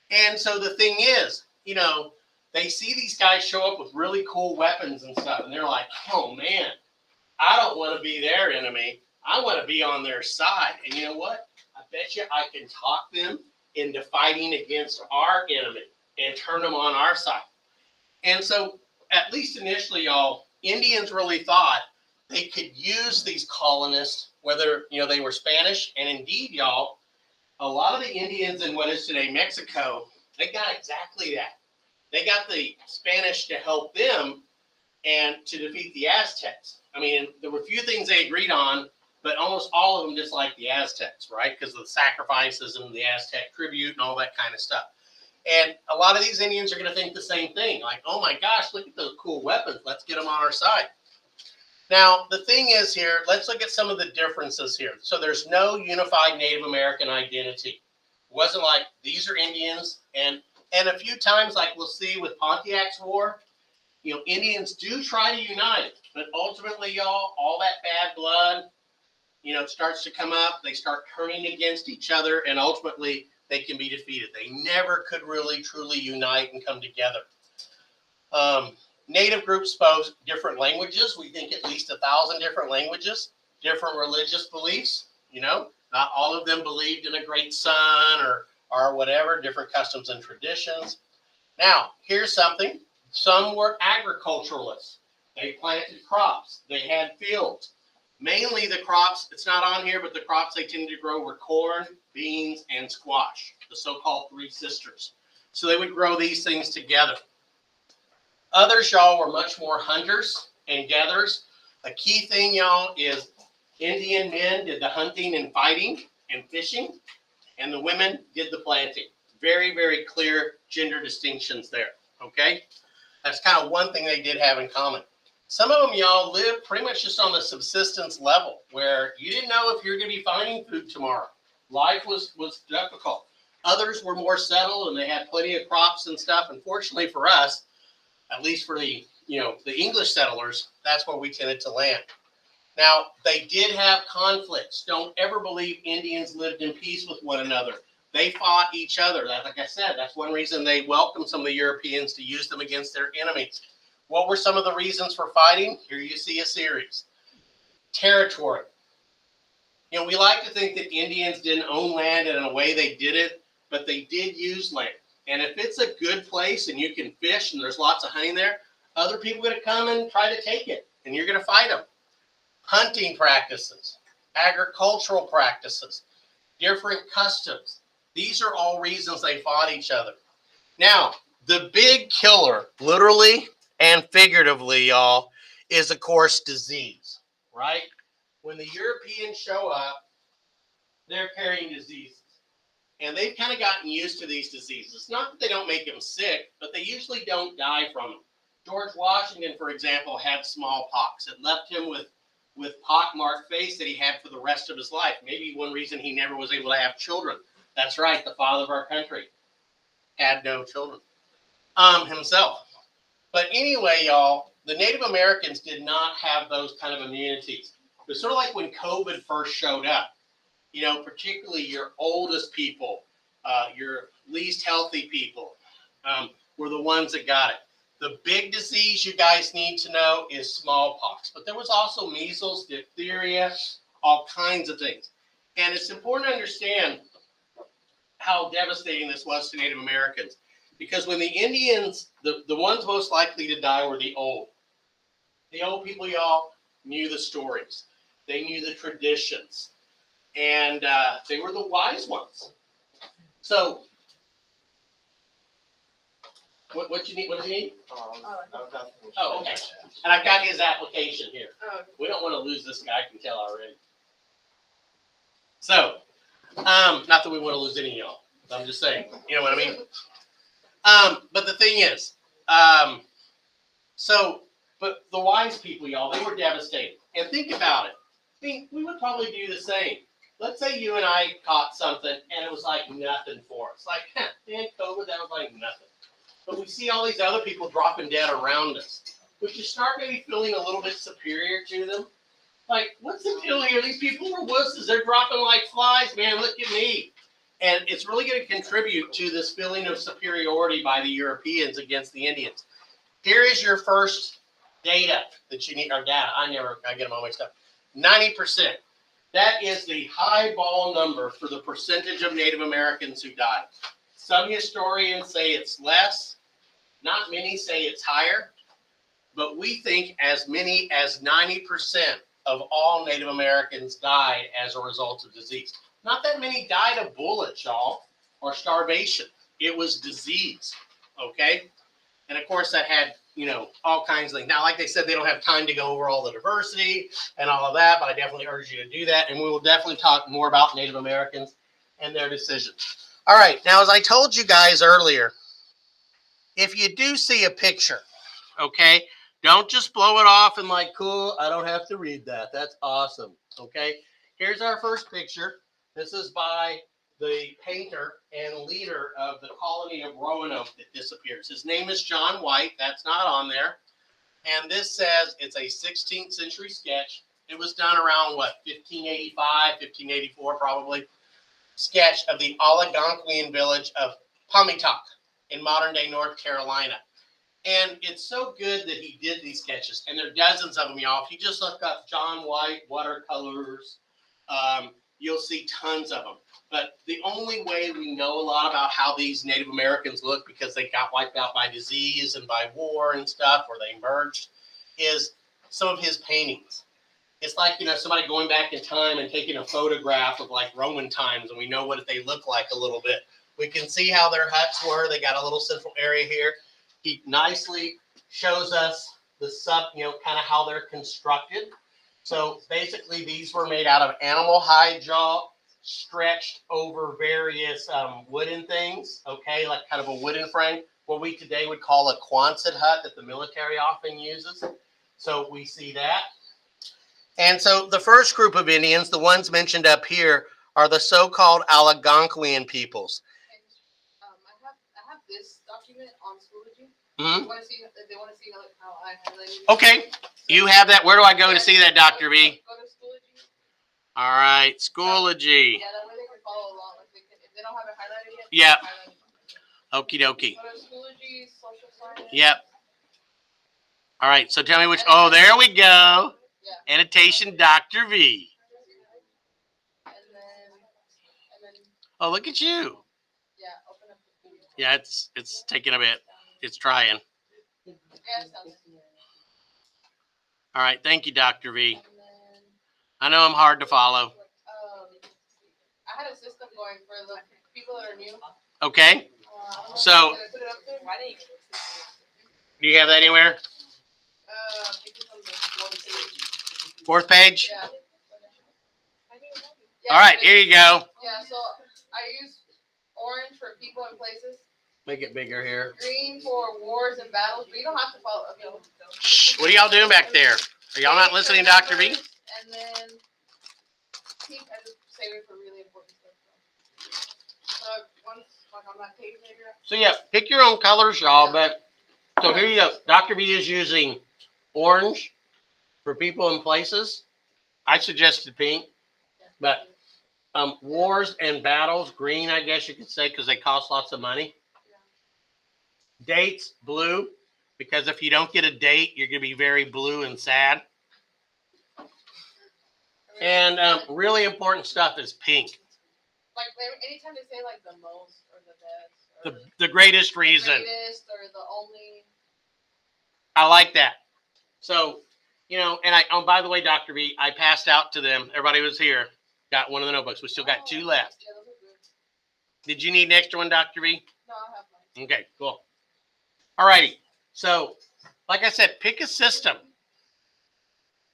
And so the thing is, you know, they see these guys show up with really cool weapons and stuff, and they're like, oh man, I don't want to be their enemy. I want to be on their side. And you know what? I bet you I can talk them into fighting against our enemy and turn them on our side. And so, at least initially, y'all, Indians really thought they could use these colonists, whether you know they were Spanish, and indeed, y'all, a lot of the Indians in what is today Mexico, they got exactly that. They got the Spanish to help them and to defeat the Aztecs. I mean, there were a few things they agreed on, but almost all of them disliked the Aztecs, right? Because of the sacrifices and the Aztec tribute and all that kind of stuff. And a lot of these Indians are going to think the same thing like, oh my gosh, look at those cool weapons. Let's get them on our side. Now, the thing is here, let's look at some of the differences here. So there's no unified Native American identity. It wasn't like these are Indians and and a few times like we'll see with Pontiac's war, you know, Indians do try to unite, but ultimately y'all, all that bad blood, you know, starts to come up, they start turning against each other and ultimately they can be defeated. They never could really truly unite and come together. Um, Native groups spoke different languages. We think at least a thousand different languages, different religious beliefs. You know, not all of them believed in a great sun or or whatever, different customs and traditions. Now, here's something. Some were agriculturalists. They planted crops. They had fields. Mainly the crops, it's not on here, but the crops they tended to grow were corn, beans, and squash, the so-called three sisters. So they would grow these things together. Others, y'all, were much more hunters and gatherers. A key thing, y'all, is Indian men did the hunting and fighting and fishing, and the women did the planting. Very, very clear gender distinctions there. Okay? That's kind of one thing they did have in common. Some of them, y'all, lived pretty much just on the subsistence level where you didn't know if you're going to be finding food tomorrow. Life was, was difficult. Others were more settled and they had plenty of crops and stuff. Unfortunately for us, at least for the you know the English settlers, that's where we tended to land. Now they did have conflicts. Don't ever believe Indians lived in peace with one another. They fought each other. Like I said, that's one reason they welcomed some of the Europeans to use them against their enemies. What were some of the reasons for fighting? Here you see a series. Territory. You know, we like to think that Indians didn't own land and in a way they did it, but they did use land. And if it's a good place and you can fish and there's lots of honey there, other people are going to come and try to take it, and you're going to fight them. Hunting practices, agricultural practices, different customs. These are all reasons they fought each other. Now, the big killer, literally and figuratively, y'all, is of course disease, right? When the Europeans show up, they're carrying diseases and they've kind of gotten used to these diseases. It's not that they don't make them sick, but they usually don't die from them. George Washington, for example, had smallpox. It left him with with pockmarked face that he had for the rest of his life. Maybe one reason he never was able to have children. That's right, the father of our country had no children um, himself. But anyway, y'all, the Native Americans did not have those kind of immunities. It was sort of like when COVID first showed up you know, particularly your oldest people, uh, your least healthy people, um, were the ones that got it. The big disease you guys need to know is smallpox, but there was also measles, diphtheria, all kinds of things. And it's important to understand how devastating this was to Native Americans. Because when the Indians, the, the ones most likely to die were the old. The old people, y'all, knew the stories. They knew the traditions and uh, they were the wise ones. So, what, what you need? What do you need? Oh, okay. And I've got his application here. Oh, We don't want to lose this guy. I can tell already. So, um, not that we want to lose any of y'all. I'm just saying. You know what I mean? Um, but the thing is, um, So, but the wise people, y'all, they were devastated. And think about it. I mean, we would probably do the same. Let's say you and I caught something and it was like nothing for us. Like, man, COVID, that was like nothing. But we see all these other people dropping dead around us. Would you start maybe feeling a little bit superior to them? Like, what's the deal here? These people are wusses. They're dropping like flies, man. Look at me. And it's really going to contribute to this feeling of superiority by the Europeans against the Indians. Here is your first data that you need, or data. I never, I get them all mixed up. 90%. That is the high ball number for the percentage of Native Americans who died. Some historians say it's less. Not many say it's higher. But we think as many as 90% of all Native Americans died as a result of disease. Not that many died of bullets, y'all, or starvation. It was disease. Okay. And of course, that had, you know, all kinds of things. Now, like they said, they don't have time to go over all the diversity and all of that, but I definitely urge you to do that. And we will definitely talk more about Native Americans and their decisions. All right. Now, as I told you guys earlier, if you do see a picture, okay, don't just blow it off and like, cool, I don't have to read that. That's awesome. Okay. Here's our first picture. This is by the painter and leader of the colony of Roanoke that disappears. His name is John White. That's not on there. And this says it's a 16th century sketch. It was done around what, 1585, 1584, probably. Sketch of the Algonquian village of Pomeiooc in modern day North Carolina. And it's so good that he did these sketches, and there are dozens of them, y'all. If you just look up John White watercolors, um, you'll see tons of them. But the only way we know a lot about how these Native Americans look because they got wiped out by disease and by war and stuff, or they merged, is some of his paintings. It's like, you know, somebody going back in time and taking a photograph of like Roman times, and we know what they look like a little bit. We can see how their huts were. They got a little central area here. He nicely shows us the sub, you know, kind of how they're constructed. So basically, these were made out of animal hide jaw, stretched over various um, wooden things. Okay, like kind of a wooden frame, what we today would call a Quonset hut that the military often uses. So we see that. And so the first group of Indians, the ones mentioned up here, are the so-called Algonquian peoples. Um, I have, I have this document on Schoology. Mhm. They wanna see, they wanna see how, how I highlighted. it. Okay, you have that. Where do I go to see that, Dr. V? Go to Schoology. All right, Schoology. Yeah, that way they can follow along, if they can, if they don't have it highlighted yet. Yeah. highlight it. Okie dokie. Go to Schoology, social science. Yep. All right, so tell me which. Oh, there we go. Yeah. Annotation Dr. V. And then, and then, Oh, look at you. yeah, open up the video. Yeah, it's it's taking a bit. It's trying. Yeah, it sounds. All right, thank you, Dr. V. I know I'm hard to follow. um, I had a system going for the people that are new. Okay, Uh, So- did I put it up there? Why didn't you? do you have that anywhere? I think it's on the one page. Fourth page. Yeah. All right, here you go. Yeah, so I use orange for people and places, Make it bigger here. green for wars and battles, but you don't have to follow. I mean, Shh, what are y'all doing back there? Are y'all not listening, Dr. B? And then pink, I just save it for really important stuff. So once, like on that page maybe. So yeah, pick your own colors, y'all. But so here you go. Dr. B is using orange for people and places. I suggested pink, but um, wars and battles, green, I guess you could say, because they cost lots of money. Dates, blue, because if you don't get a date, you're gonna be very blue and sad. And um, really important stuff is pink. Like anytime they say like the most or the best. Or The, the greatest the reason. greatest or the only. I like that. So, you know, and I, oh, by the way, Dr. B, I passed out to them. Everybody was here. Got one of the notebooks. We still got two Oh, left. Yeah, those are good. Did you need an extra one, Dr. B? No, I have mine. Okay, cool. All righty. So, like I said, pick a system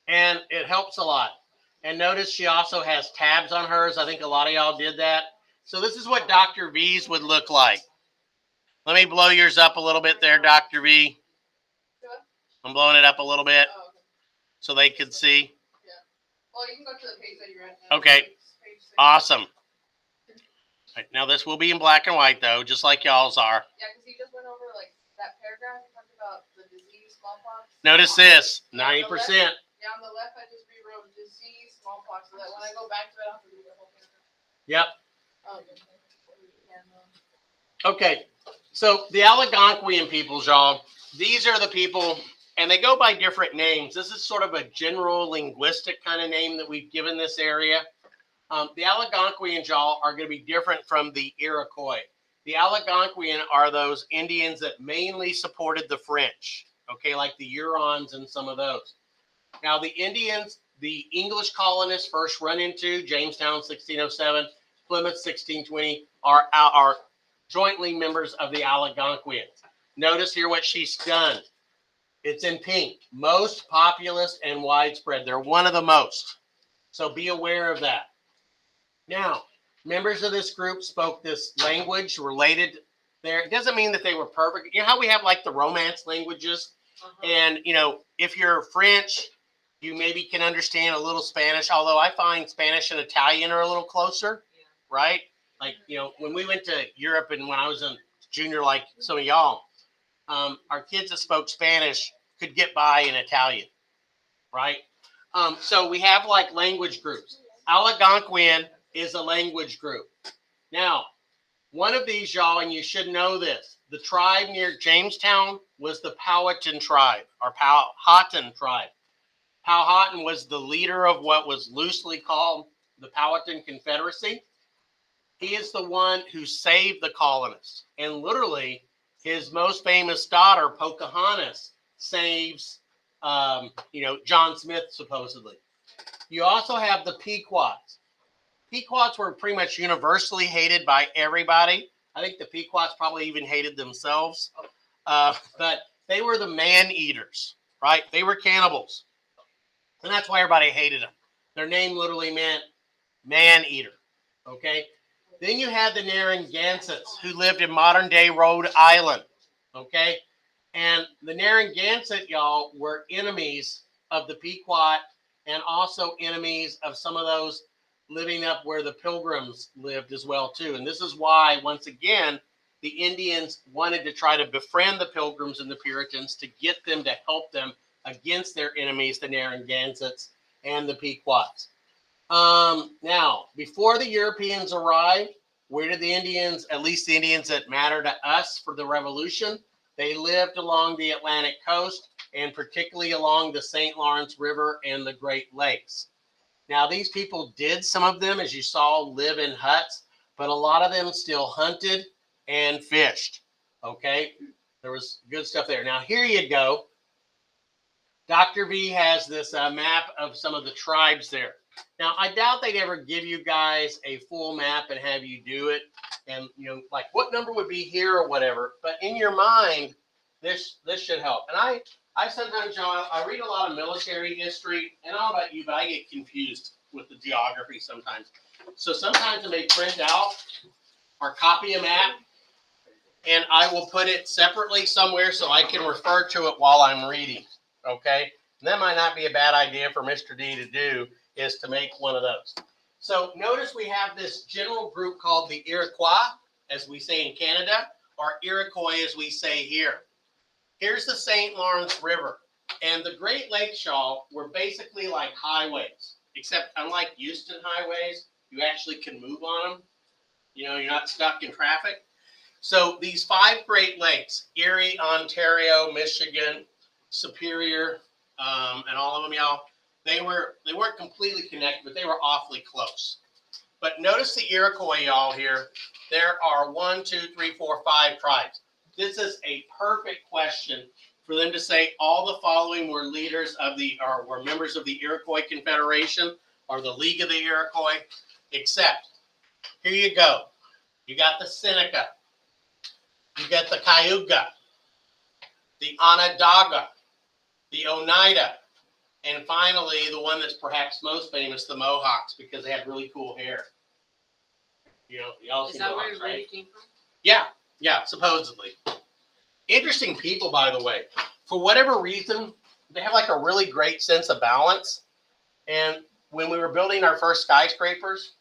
and it helps a lot. And notice she also has tabs on hers. I think a lot of y'all did that. So, this is what Dr. V's would look like. Let me blow yours up a little bit there, Dr. V. I'm blowing it up a little bit so they could see. Well, you can go to the page that you're at now. Okay. Awesome. Right, now this will be in black and white though, just like y'all's are. Yeah, because he just went over like that paragraph, he talked about the disease, smallpox. Notice this, ninety percent. Yeah, on the left, I just rewrote disease, smallpox, so that when I go back to it, I have to read the whole paragraph. Yep. Oh, okay. Um, Okay, so the Algonquian peoples, y'all, these are the people, and they go by different names. This is sort of a general linguistic kind of name that we've given this area. Um, the Algonquian y'all, are going to be different from the Iroquois. The Algonquian are those Indians that mainly supported the French, okay, like the Hurons and some of those. Now, the Indians, the English colonists first run into Jamestown, 1607, Plymouth, 1620, are, are jointly members of the Algonquians. Notice here what she's done. It's in pink. Most populous and widespread. They're one of the most. So be aware of that. Now, members of this group spoke this language related there. It doesn't mean that they were perfect. You know how we have like the romance languages? Uh-huh. And, you know, if you're French, you maybe can understand a little Spanish, although I find Spanish and Italian are a little closer, Yeah. right? Like, you know, when we went to Europe and when I was in junior, like some of y'all, um, our kids that spoke Spanish could get by in Italian, right? Um, so we have like language groups. Algonquian is a language group. Now, one of these, y'all, and you should know this the tribe near Jamestown was the Powhatan tribe or Powhatan tribe. Powhatan was the leader of what was loosely called the Powhatan Confederacy. He is the one who saved the colonists. And literally, his most famous daughter, Pocahontas, saves, um, you know, John Smith, supposedly. You also have the Pequots. Pequots were pretty much universally hated by everybody. I think the Pequots probably even hated themselves. Uh, but they were the man eaters, right? They were cannibals. And that's why everybody hated them. Their name literally meant man eater. Okay. Then you had the Narragansetts who lived in modern day Rhode Island. Okay. And the Narragansett, y'all, were enemies of the Pequot and also enemies of some of those living up where the pilgrims lived as well too. And this is why once again the indians wanted to try to befriend the pilgrims and the puritans to get them to help them against their enemies the narragansetts and the pequots. Um, now before the europeans arrived where did the indians at least the indians that matter to us for the revolution they lived along the atlantic coast and particularly along the st lawrence river and the great lakes now, these people did, some of them, as you saw, live in huts, but a lot of them still hunted and fished. Okay. There was good stuff there. Now, here you go. Dr. V has this uh, map of some of the tribes there. Now, I doubt they'd ever give you guys a full map and have you do it. And, you know, like what number would be here or whatever. But in your mind, this this should help. And I I sometimes, John, I read a lot of military history, and I don't know about you, but I get confused with the geography sometimes. So sometimes I may print out or copy a map, and I will put it separately somewhere so I can refer to it while I'm reading. Okay, and that might not be a bad idea for Mr. D to do, is to make one of those. So notice we have this general group called the Iroquois, as we say in Canada, or Iroquois as we say here. Here's the St. Lawrence River. And the Great Lakes, y'all, were basically like highways, except unlike Houston highways, you actually can move on them. You know, you're not stuck in traffic. So these five Great Lakes, Erie, Ontario, Michigan, Superior, um, and all of them, y'all, they were they weren't completely connected, but they were awfully close. But notice the Iroquois, y'all, here. There are one, two, three, four, five tribes this is a perfect question for them to say all the following were leaders of the or were members of the Iroquois Confederation or the League of the Iroquois, except here you go. You got the Seneca, you got the Cayuga, the Onondaga, the Oneida, and finally the one that's perhaps most famous, the Mohawks, because they had really cool hair. You know, y'all Is see that where Mohawks, right? came from? Yeah, yeah, supposedly. Interesting people, by the way. for whatever reason, they have like a really great sense of balance. And when we were building our first skyscrapers,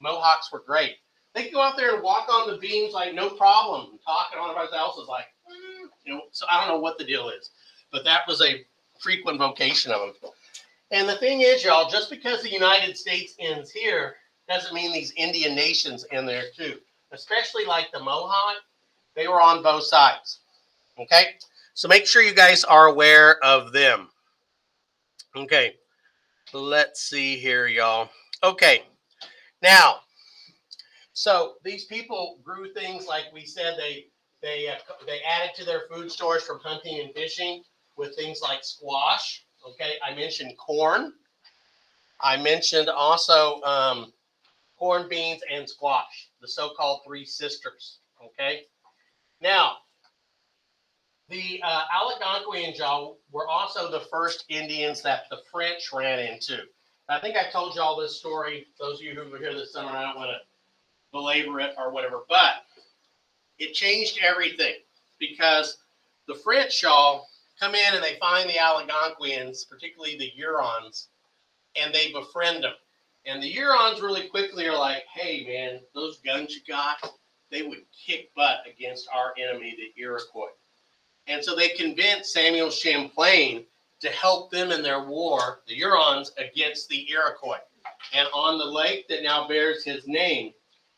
Mohawks were great. They could go out there and walk on the beams like no problem, and talk, and everybody else is like, "Mm," you know. So I don't know what the deal is, but that was a frequent vocation of them. And the thing is, y'all, just because the United States ends here doesn't mean these Indian nations end there too. Especially like the Mohawk, they were on both sides. Okay, so make sure you guys are aware of them. Okay, let's see here, y'all. Okay, now, so these people grew things like we said they they uh, they added to their food stores from hunting and fishing with things like squash. Okay, I mentioned corn. I mentioned also um, corn, beans, and squash, the so-called three sisters. Okay, now the uh, Algonquian y'all were also the first Indians that the French ran into. I think I told y'all this story. Those of you who were here this summer, I don't want to belabor it or whatever, but it changed everything because the French y'all come in and they find the Algonquians, particularly the Hurons, and they befriend them. And the Hurons really quickly are like, hey, man, those guns you got, they would kick butt against our enemy, the Iroquois. And so they convinced Samuel Champlain to help them in their war, the Hurons, against the Iroquois. And on the lake that now bears his name,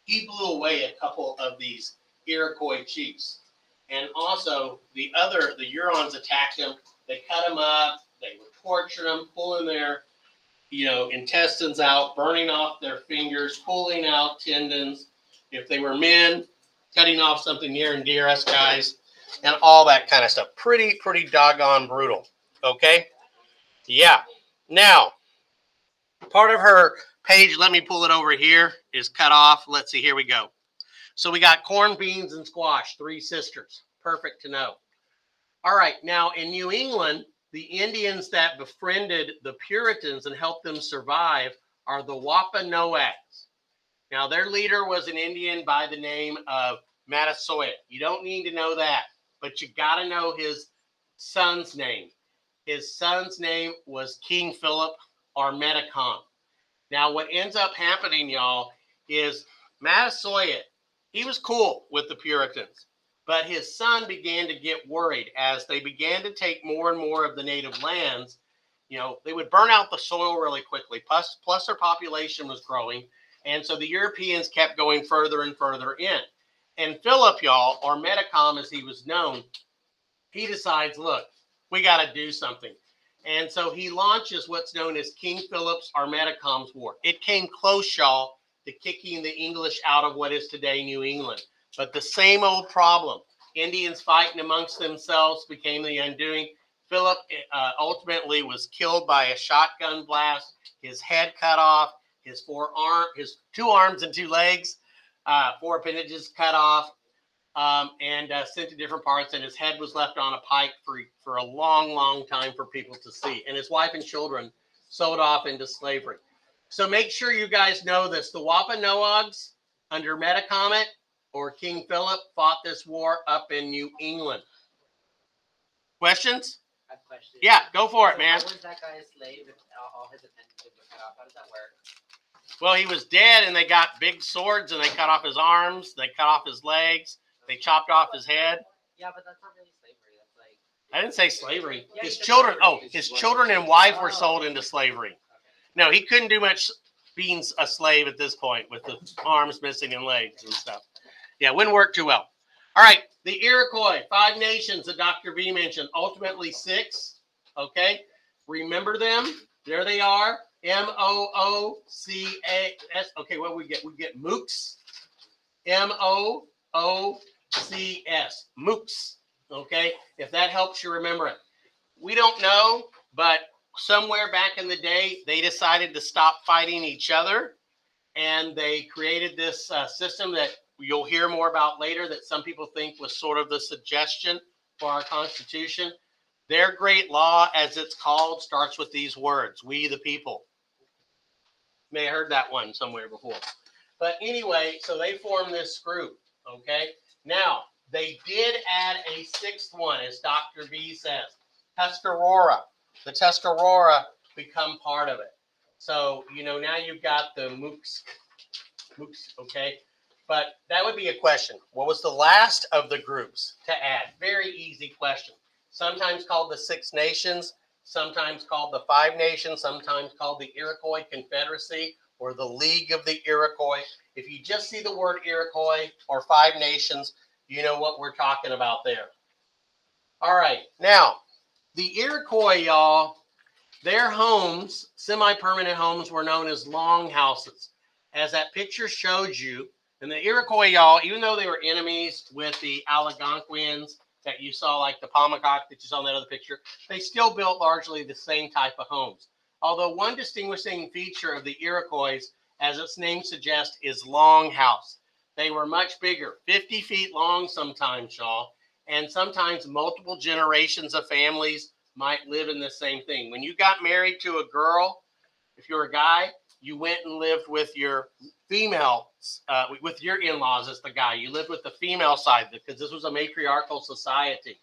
he blew away a couple of these Iroquois chiefs. And also, the other, the Hurons attacked them. They cut them up. They were torturing them, pulling their, you know, intestines out, burning off their fingers, pulling out tendons. If they were men, cutting off something near and dear us guys, and all that kind of stuff. Pretty, pretty doggone brutal. Okay. Yeah. Now, part of her page, let me pull it over here, is cut off. Let's see. Here we go. So we got corn, beans, and squash, three sisters. Perfect to know. All right. Now, in New England, the Indians that befriended the Puritans and helped them survive are the Wampanoags. Now, their leader was an Indian by the name of Massasoit. You don't need to know that, but you got to know his son's name. His son's name was King Philip or Metacom. Now, what ends up happening, y'all, is Massasoit, he was cool with the Puritans, but his son began to get worried as they began to take more and more of the native lands. You know, they would burn out the soil really quickly, plus, plus their population was growing. And so the Europeans kept going further and further in. And Philip, y'all, or Metacom as he was known, he decides, look, we got to do something. And so he launches what's known as King Philip's or Metacom's War. It came close, y'all, to kicking the English out of what is today New England. But the same old problem Indians fighting amongst themselves became the undoing. Philip uh, ultimately was killed by a shotgun blast, his head cut off, his four arm, his two arms and two legs, uh, four appendages cut off, um, and uh, sent to different parts. And his head was left on a pike for for a long, long time for people to see. And his wife and children sold off into slavery. So make sure you guys know this: the Wampanoags under Metacomet or King Philip fought this war up in New England. Questions? I have a question. Yeah, go for it, man. Was that guy a slave if all his appendages were cut off? How does that work? Well, he was dead, and they got big swords, and they cut off his arms, they cut off his legs, they chopped off his head. Yeah, but that's not really slavery. That's like. I didn't say slavery. Yeah, His children, oh, his children and wife were sold into slavery. No, he couldn't do much being a slave at this point with the arms missing and legs and stuff. Yeah, wouldn't work too well. All right, the Iroquois, five nations that Dr. V mentioned, ultimately six. Okay, remember them. There they are. M O O C A S. Okay, what we get? We get Mooks. M O O C S. Mooks. Okay, if that helps you remember it. We don't know, but somewhere back in the day, they decided to stop fighting each other and they created this uh, system that you'll hear more about later that some people think was sort of the suggestion for our Constitution. Their great law, as it's called, starts with these words We the people. May have heard that one somewhere before. But anyway, so they formed this group. Okay. Now, they did add a sixth one, as Dr. V says. Tuscarora. The Tuscarora become part of it. So, you know, now you've got the Mooks, Mooks, okay? But that would be a question. What was the last of the groups to add? Very easy question. Sometimes called the Six Nations, sometimes called the Five Nations, sometimes called the Iroquois Confederacy or the League of the Iroquois. If you just see the word Iroquois or Five Nations, you know what we're talking about there. All right. Now, the Iroquois, y'all, their homes, semi permanent homes, were known as longhouses. As that picture showed you, and the Iroquois, y'all, even though they were enemies with the Algonquins that you saw, like the Pomeiooc that you saw in that other picture, they still built largely the same type of homes. Although one distinguishing feature of the Iroquois, as its name suggests, is longhouse. They were much bigger, 50 feet long sometimes, y'all, and sometimes multiple generations of families might live in the same thing. When you got married to a girl, if you're a guy, you went and lived with your female, uh, with your in-laws as the guy. You lived with the female side because this was a matriarchal society.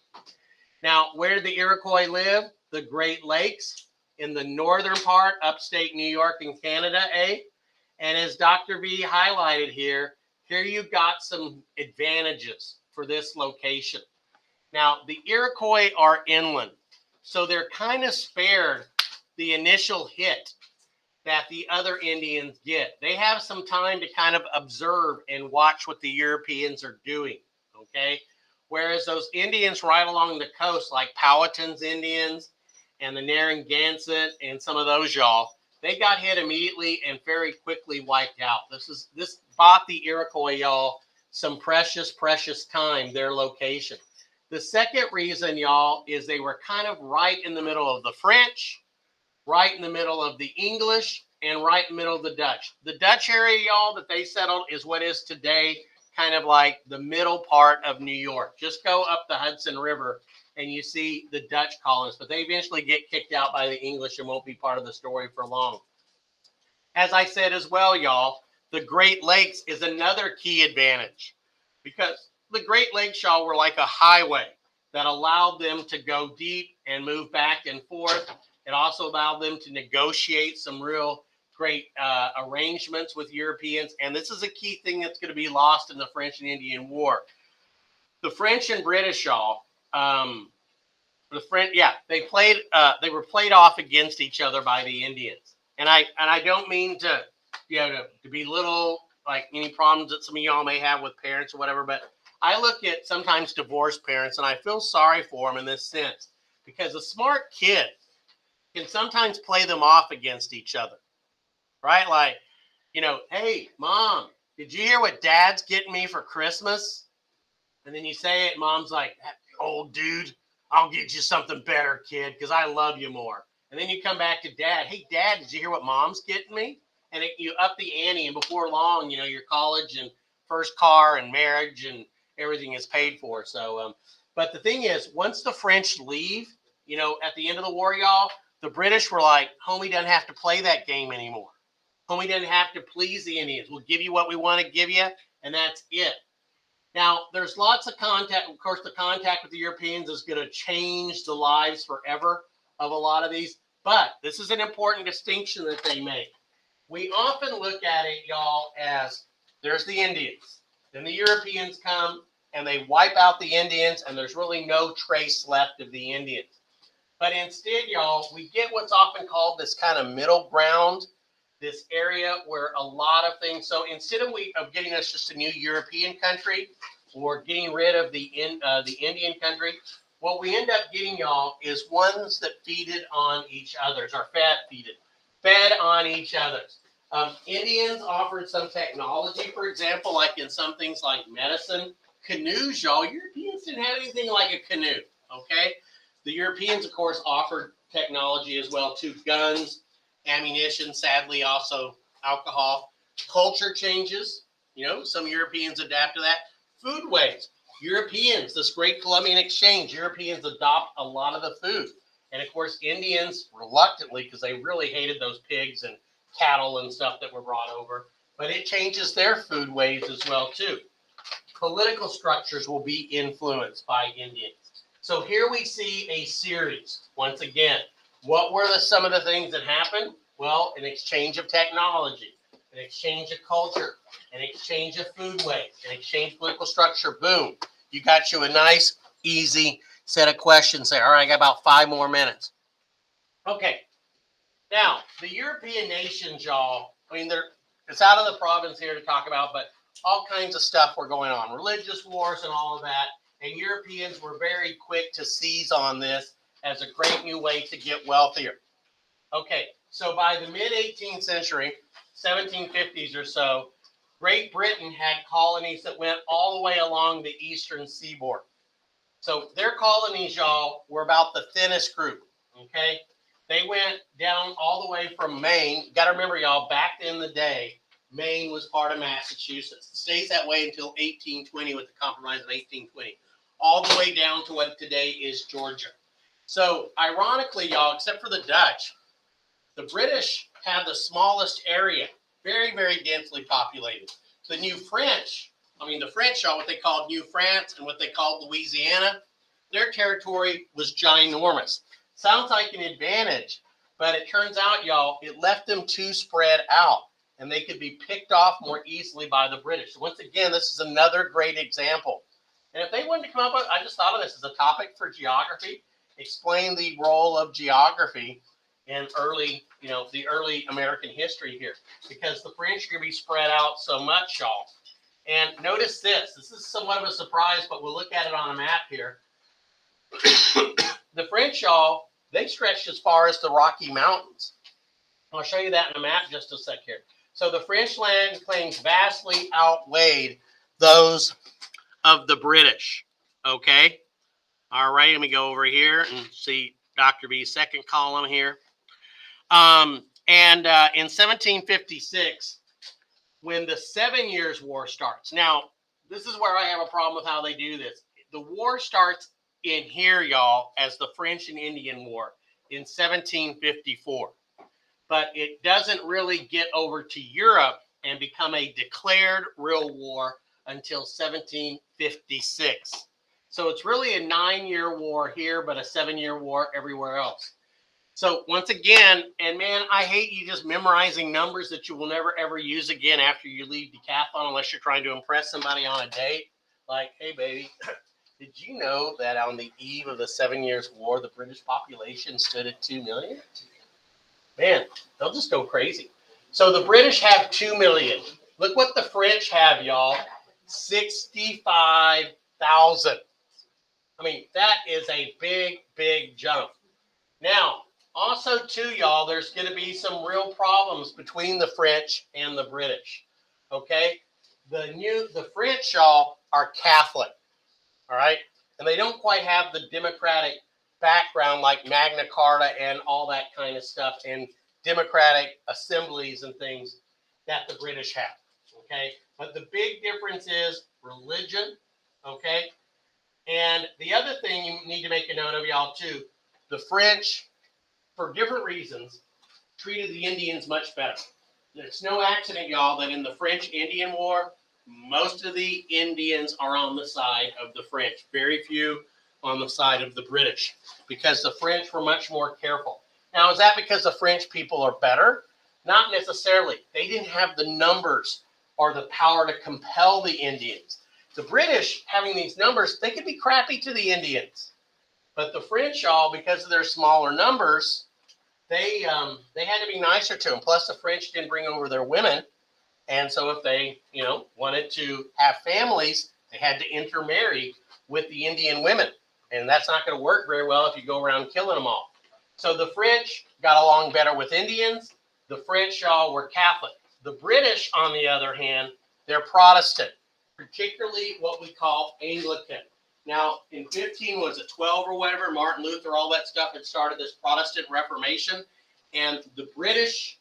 Now, where the Iroquois live? The Great Lakes in the northern part, upstate New York and Canada, eh? And as Dr. V highlighted here, here you've got some advantages for this location. Now, the Iroquois are inland, so they're kind of spared the initial hit that the other Indians get. They have some time to kind of observe and watch what the Europeans are doing. Okay. Whereas those Indians right along the coast, like Powhatan's Indians and the Narragansett and some of those y'all, they got hit immediately and very quickly wiped out. This is this bought the Iroquois y'all some precious, precious time, their location. The second reason, y'all, is they were kind of right in the middle of the French right in the middle of the English and right in the middle of the Dutch. The Dutch area, y'all, that they settled is what is today kind of like the middle part of New York. Just go up the Hudson River and you see the Dutch colonists, but they eventually get kicked out by the English and won't be part of the story for long. As I said as well, y'all, the Great Lakes is another key advantage because the Great Lakes, y'all, were like a highway that allowed them to go deep and move back and forth it also allowed them to negotiate some real great uh, arrangements with Europeans. And this is a key thing that's going to be lost in the French and Indian War. The French and British, y'all, um, the French, yeah, they played, uh, they were played off against each other by the Indians. And I and I don't mean to, you know, to, to belittle like any problems that some of y'all may have with parents or whatever, but I look at sometimes divorced parents and I feel sorry for them in this sense because a smart kid can sometimes play them off against each other, right? Like, you know, hey, mom, did you hear what dad's getting me for Christmas? And then you say it, mom's like, old dude, I'll get you something better, kid, because I love you more. And then you come back to dad, hey, dad, did you hear what mom's getting me? And it, you up the ante, and before long, you know, your college and first car and marriage and everything is paid for. So, um, but the thing is, once the French leave, you know, at the end of the war, y'all, the British were like, homie doesn't have to play that game anymore. Homie doesn't have to please the Indians. We'll give you what we want to give you, and that's it. Now, there's lots of contact. Of course, the contact with the Europeans is going to change the lives forever of a lot of these. But this is an important distinction that they make. We often look at it, y'all, as there's the Indians. Then the Europeans come and they wipe out the Indians, and there's really no trace left of the Indians. But instead, y'all, we get what's often called this kind of middle ground, this area where a lot of things. So instead of we of getting us just a new European country or getting rid of the in uh, the Indian country, what we end up getting, y'all, is ones that feeded on each other's, or fed feeded, fed on each other's. Um, Indians offered some technology, for example, like in some things like medicine, canoes, y'all. Europeans didn't have anything like a canoe. Okay, the Europeans, of course, offered technology as well too guns, ammunition, sadly, also alcohol. Culture changes. You know, some Europeans adapt to that. Foodways. Europeans, this great Columbian exchange, Europeans adopt a lot of the food. And of course, Indians reluctantly, because they really hated those pigs and cattle and stuff that were brought over. But it changes their food ways as well too. Political structures will be influenced by Indians. So here we see a series. Once again, what were the some of the things that happened? Well, an exchange of technology, an exchange of culture, an exchange of food foodways, an exchange of political structure. Boom. You got you a nice, easy set of questions there. All right, I got about five more minutes. Okay. Now, the European nations, y'all, I mean, they're it's out of the province here to talk about, but all kinds of stuff were going on, religious wars and all of that. And Europeans were very quick to seize on this as a great new way to get wealthier. Okay, so by the mid 18th century, 1750s or so, Great Britain had colonies that went all the way along the eastern seaboard. So their colonies, y'all, were about the thinnest group. Okay, they went down all the way from Maine. Got to remember, y'all, back in the day, Maine was part of Massachusetts. It stays that way until 1820 with the Compromise of 1820, all the way down to what today is Georgia. So, ironically, y'all, except for the Dutch, the British had the smallest area, very, very densely populated. The New French, I mean, the French, y'all, what they called New France and what they called Louisiana, their territory was ginormous. Sounds like an advantage, but it turns out, y'all, it left them too spread out and they could be picked off more easily by the British. Once again, this is another great example. And if they wanted to come up with, I just thought of this as a topic for geography, explain the role of geography in early, you know, the early American history here, because the French are going to be spread out so much, y'all. And notice this. This is somewhat of a surprise, but we'll look at it on a map here. the French, y'all, they stretched as far as the Rocky Mountains. I'll show you that in a map just a sec here. So the French land claims vastly outweighed those of the British. Okay. All right. Let me go over here and see Dr. B's second column here. Um, and uh, in 1756, when the Seven Years' War starts. Now, this is where I have a problem with how they do this. The war starts in here, y'all, as the French and Indian War in 1754 but it doesn't really get over to Europe and become a declared real war until 1756. So it's really a nine year war here, but a seven year war everywhere else. So once again, and man, I hate you just memorizing numbers that you will never ever use again after you leave decathlon, unless you're trying to impress somebody on a date. Like, hey, baby, did you know that on the eve of the Seven Years' War, the British population stood at two million? man, they'll just go crazy. So the British have 2 million. Look what the French have, y'all 65,000. I mean, that is a big, big jump. Now, also, too, y'all, there's going to be some real problems between the French and the British. Okay? The new, the French, y'all, are Catholic. All right? And they don't quite have the democratic background like Magna Carta and all that kind of stuff and democratic assemblies and things that the British have. Okay. But the big difference is religion. Okay. And the other thing you need to make a note of, y'all, too the French, for different reasons, treated the Indians much better. It's no accident, y'all, that in the French Indian War, most of the Indians are on the side of the French. Very few on the side of the British because the French were much more careful. Now, is that because the French people are better? Not necessarily. They didn't have the numbers or the power to compel the Indians. The British, having these numbers, they could be crappy to the Indians. But the French, all because of their smaller numbers, they um, they had to be nicer to them. Plus, the French didn't bring over their women, and so if they, you know, wanted to have families, they had to intermarry with the Indian women and that's not going to work very well if you go around killing them all. So the French got along better with Indians. The French all were Catholic. The British, on the other hand, they're Protestant, particularly what we call Anglican. Now, in 15 was it 12 or whatever, Martin Luther, all that stuff had started this Protestant Reformation, and the British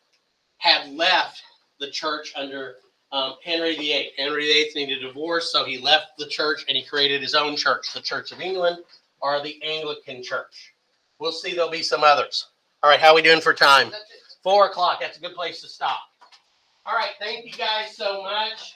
had left the church under um, Henry VIII. Henry VIII needed a divorce, so he left the church and he created his own church, the Church of England, or the Anglican Church. We'll see there'll be some others. All right, how are we doing for time? Four o'clock. That's a good place to stop. All right, thank you guys so much.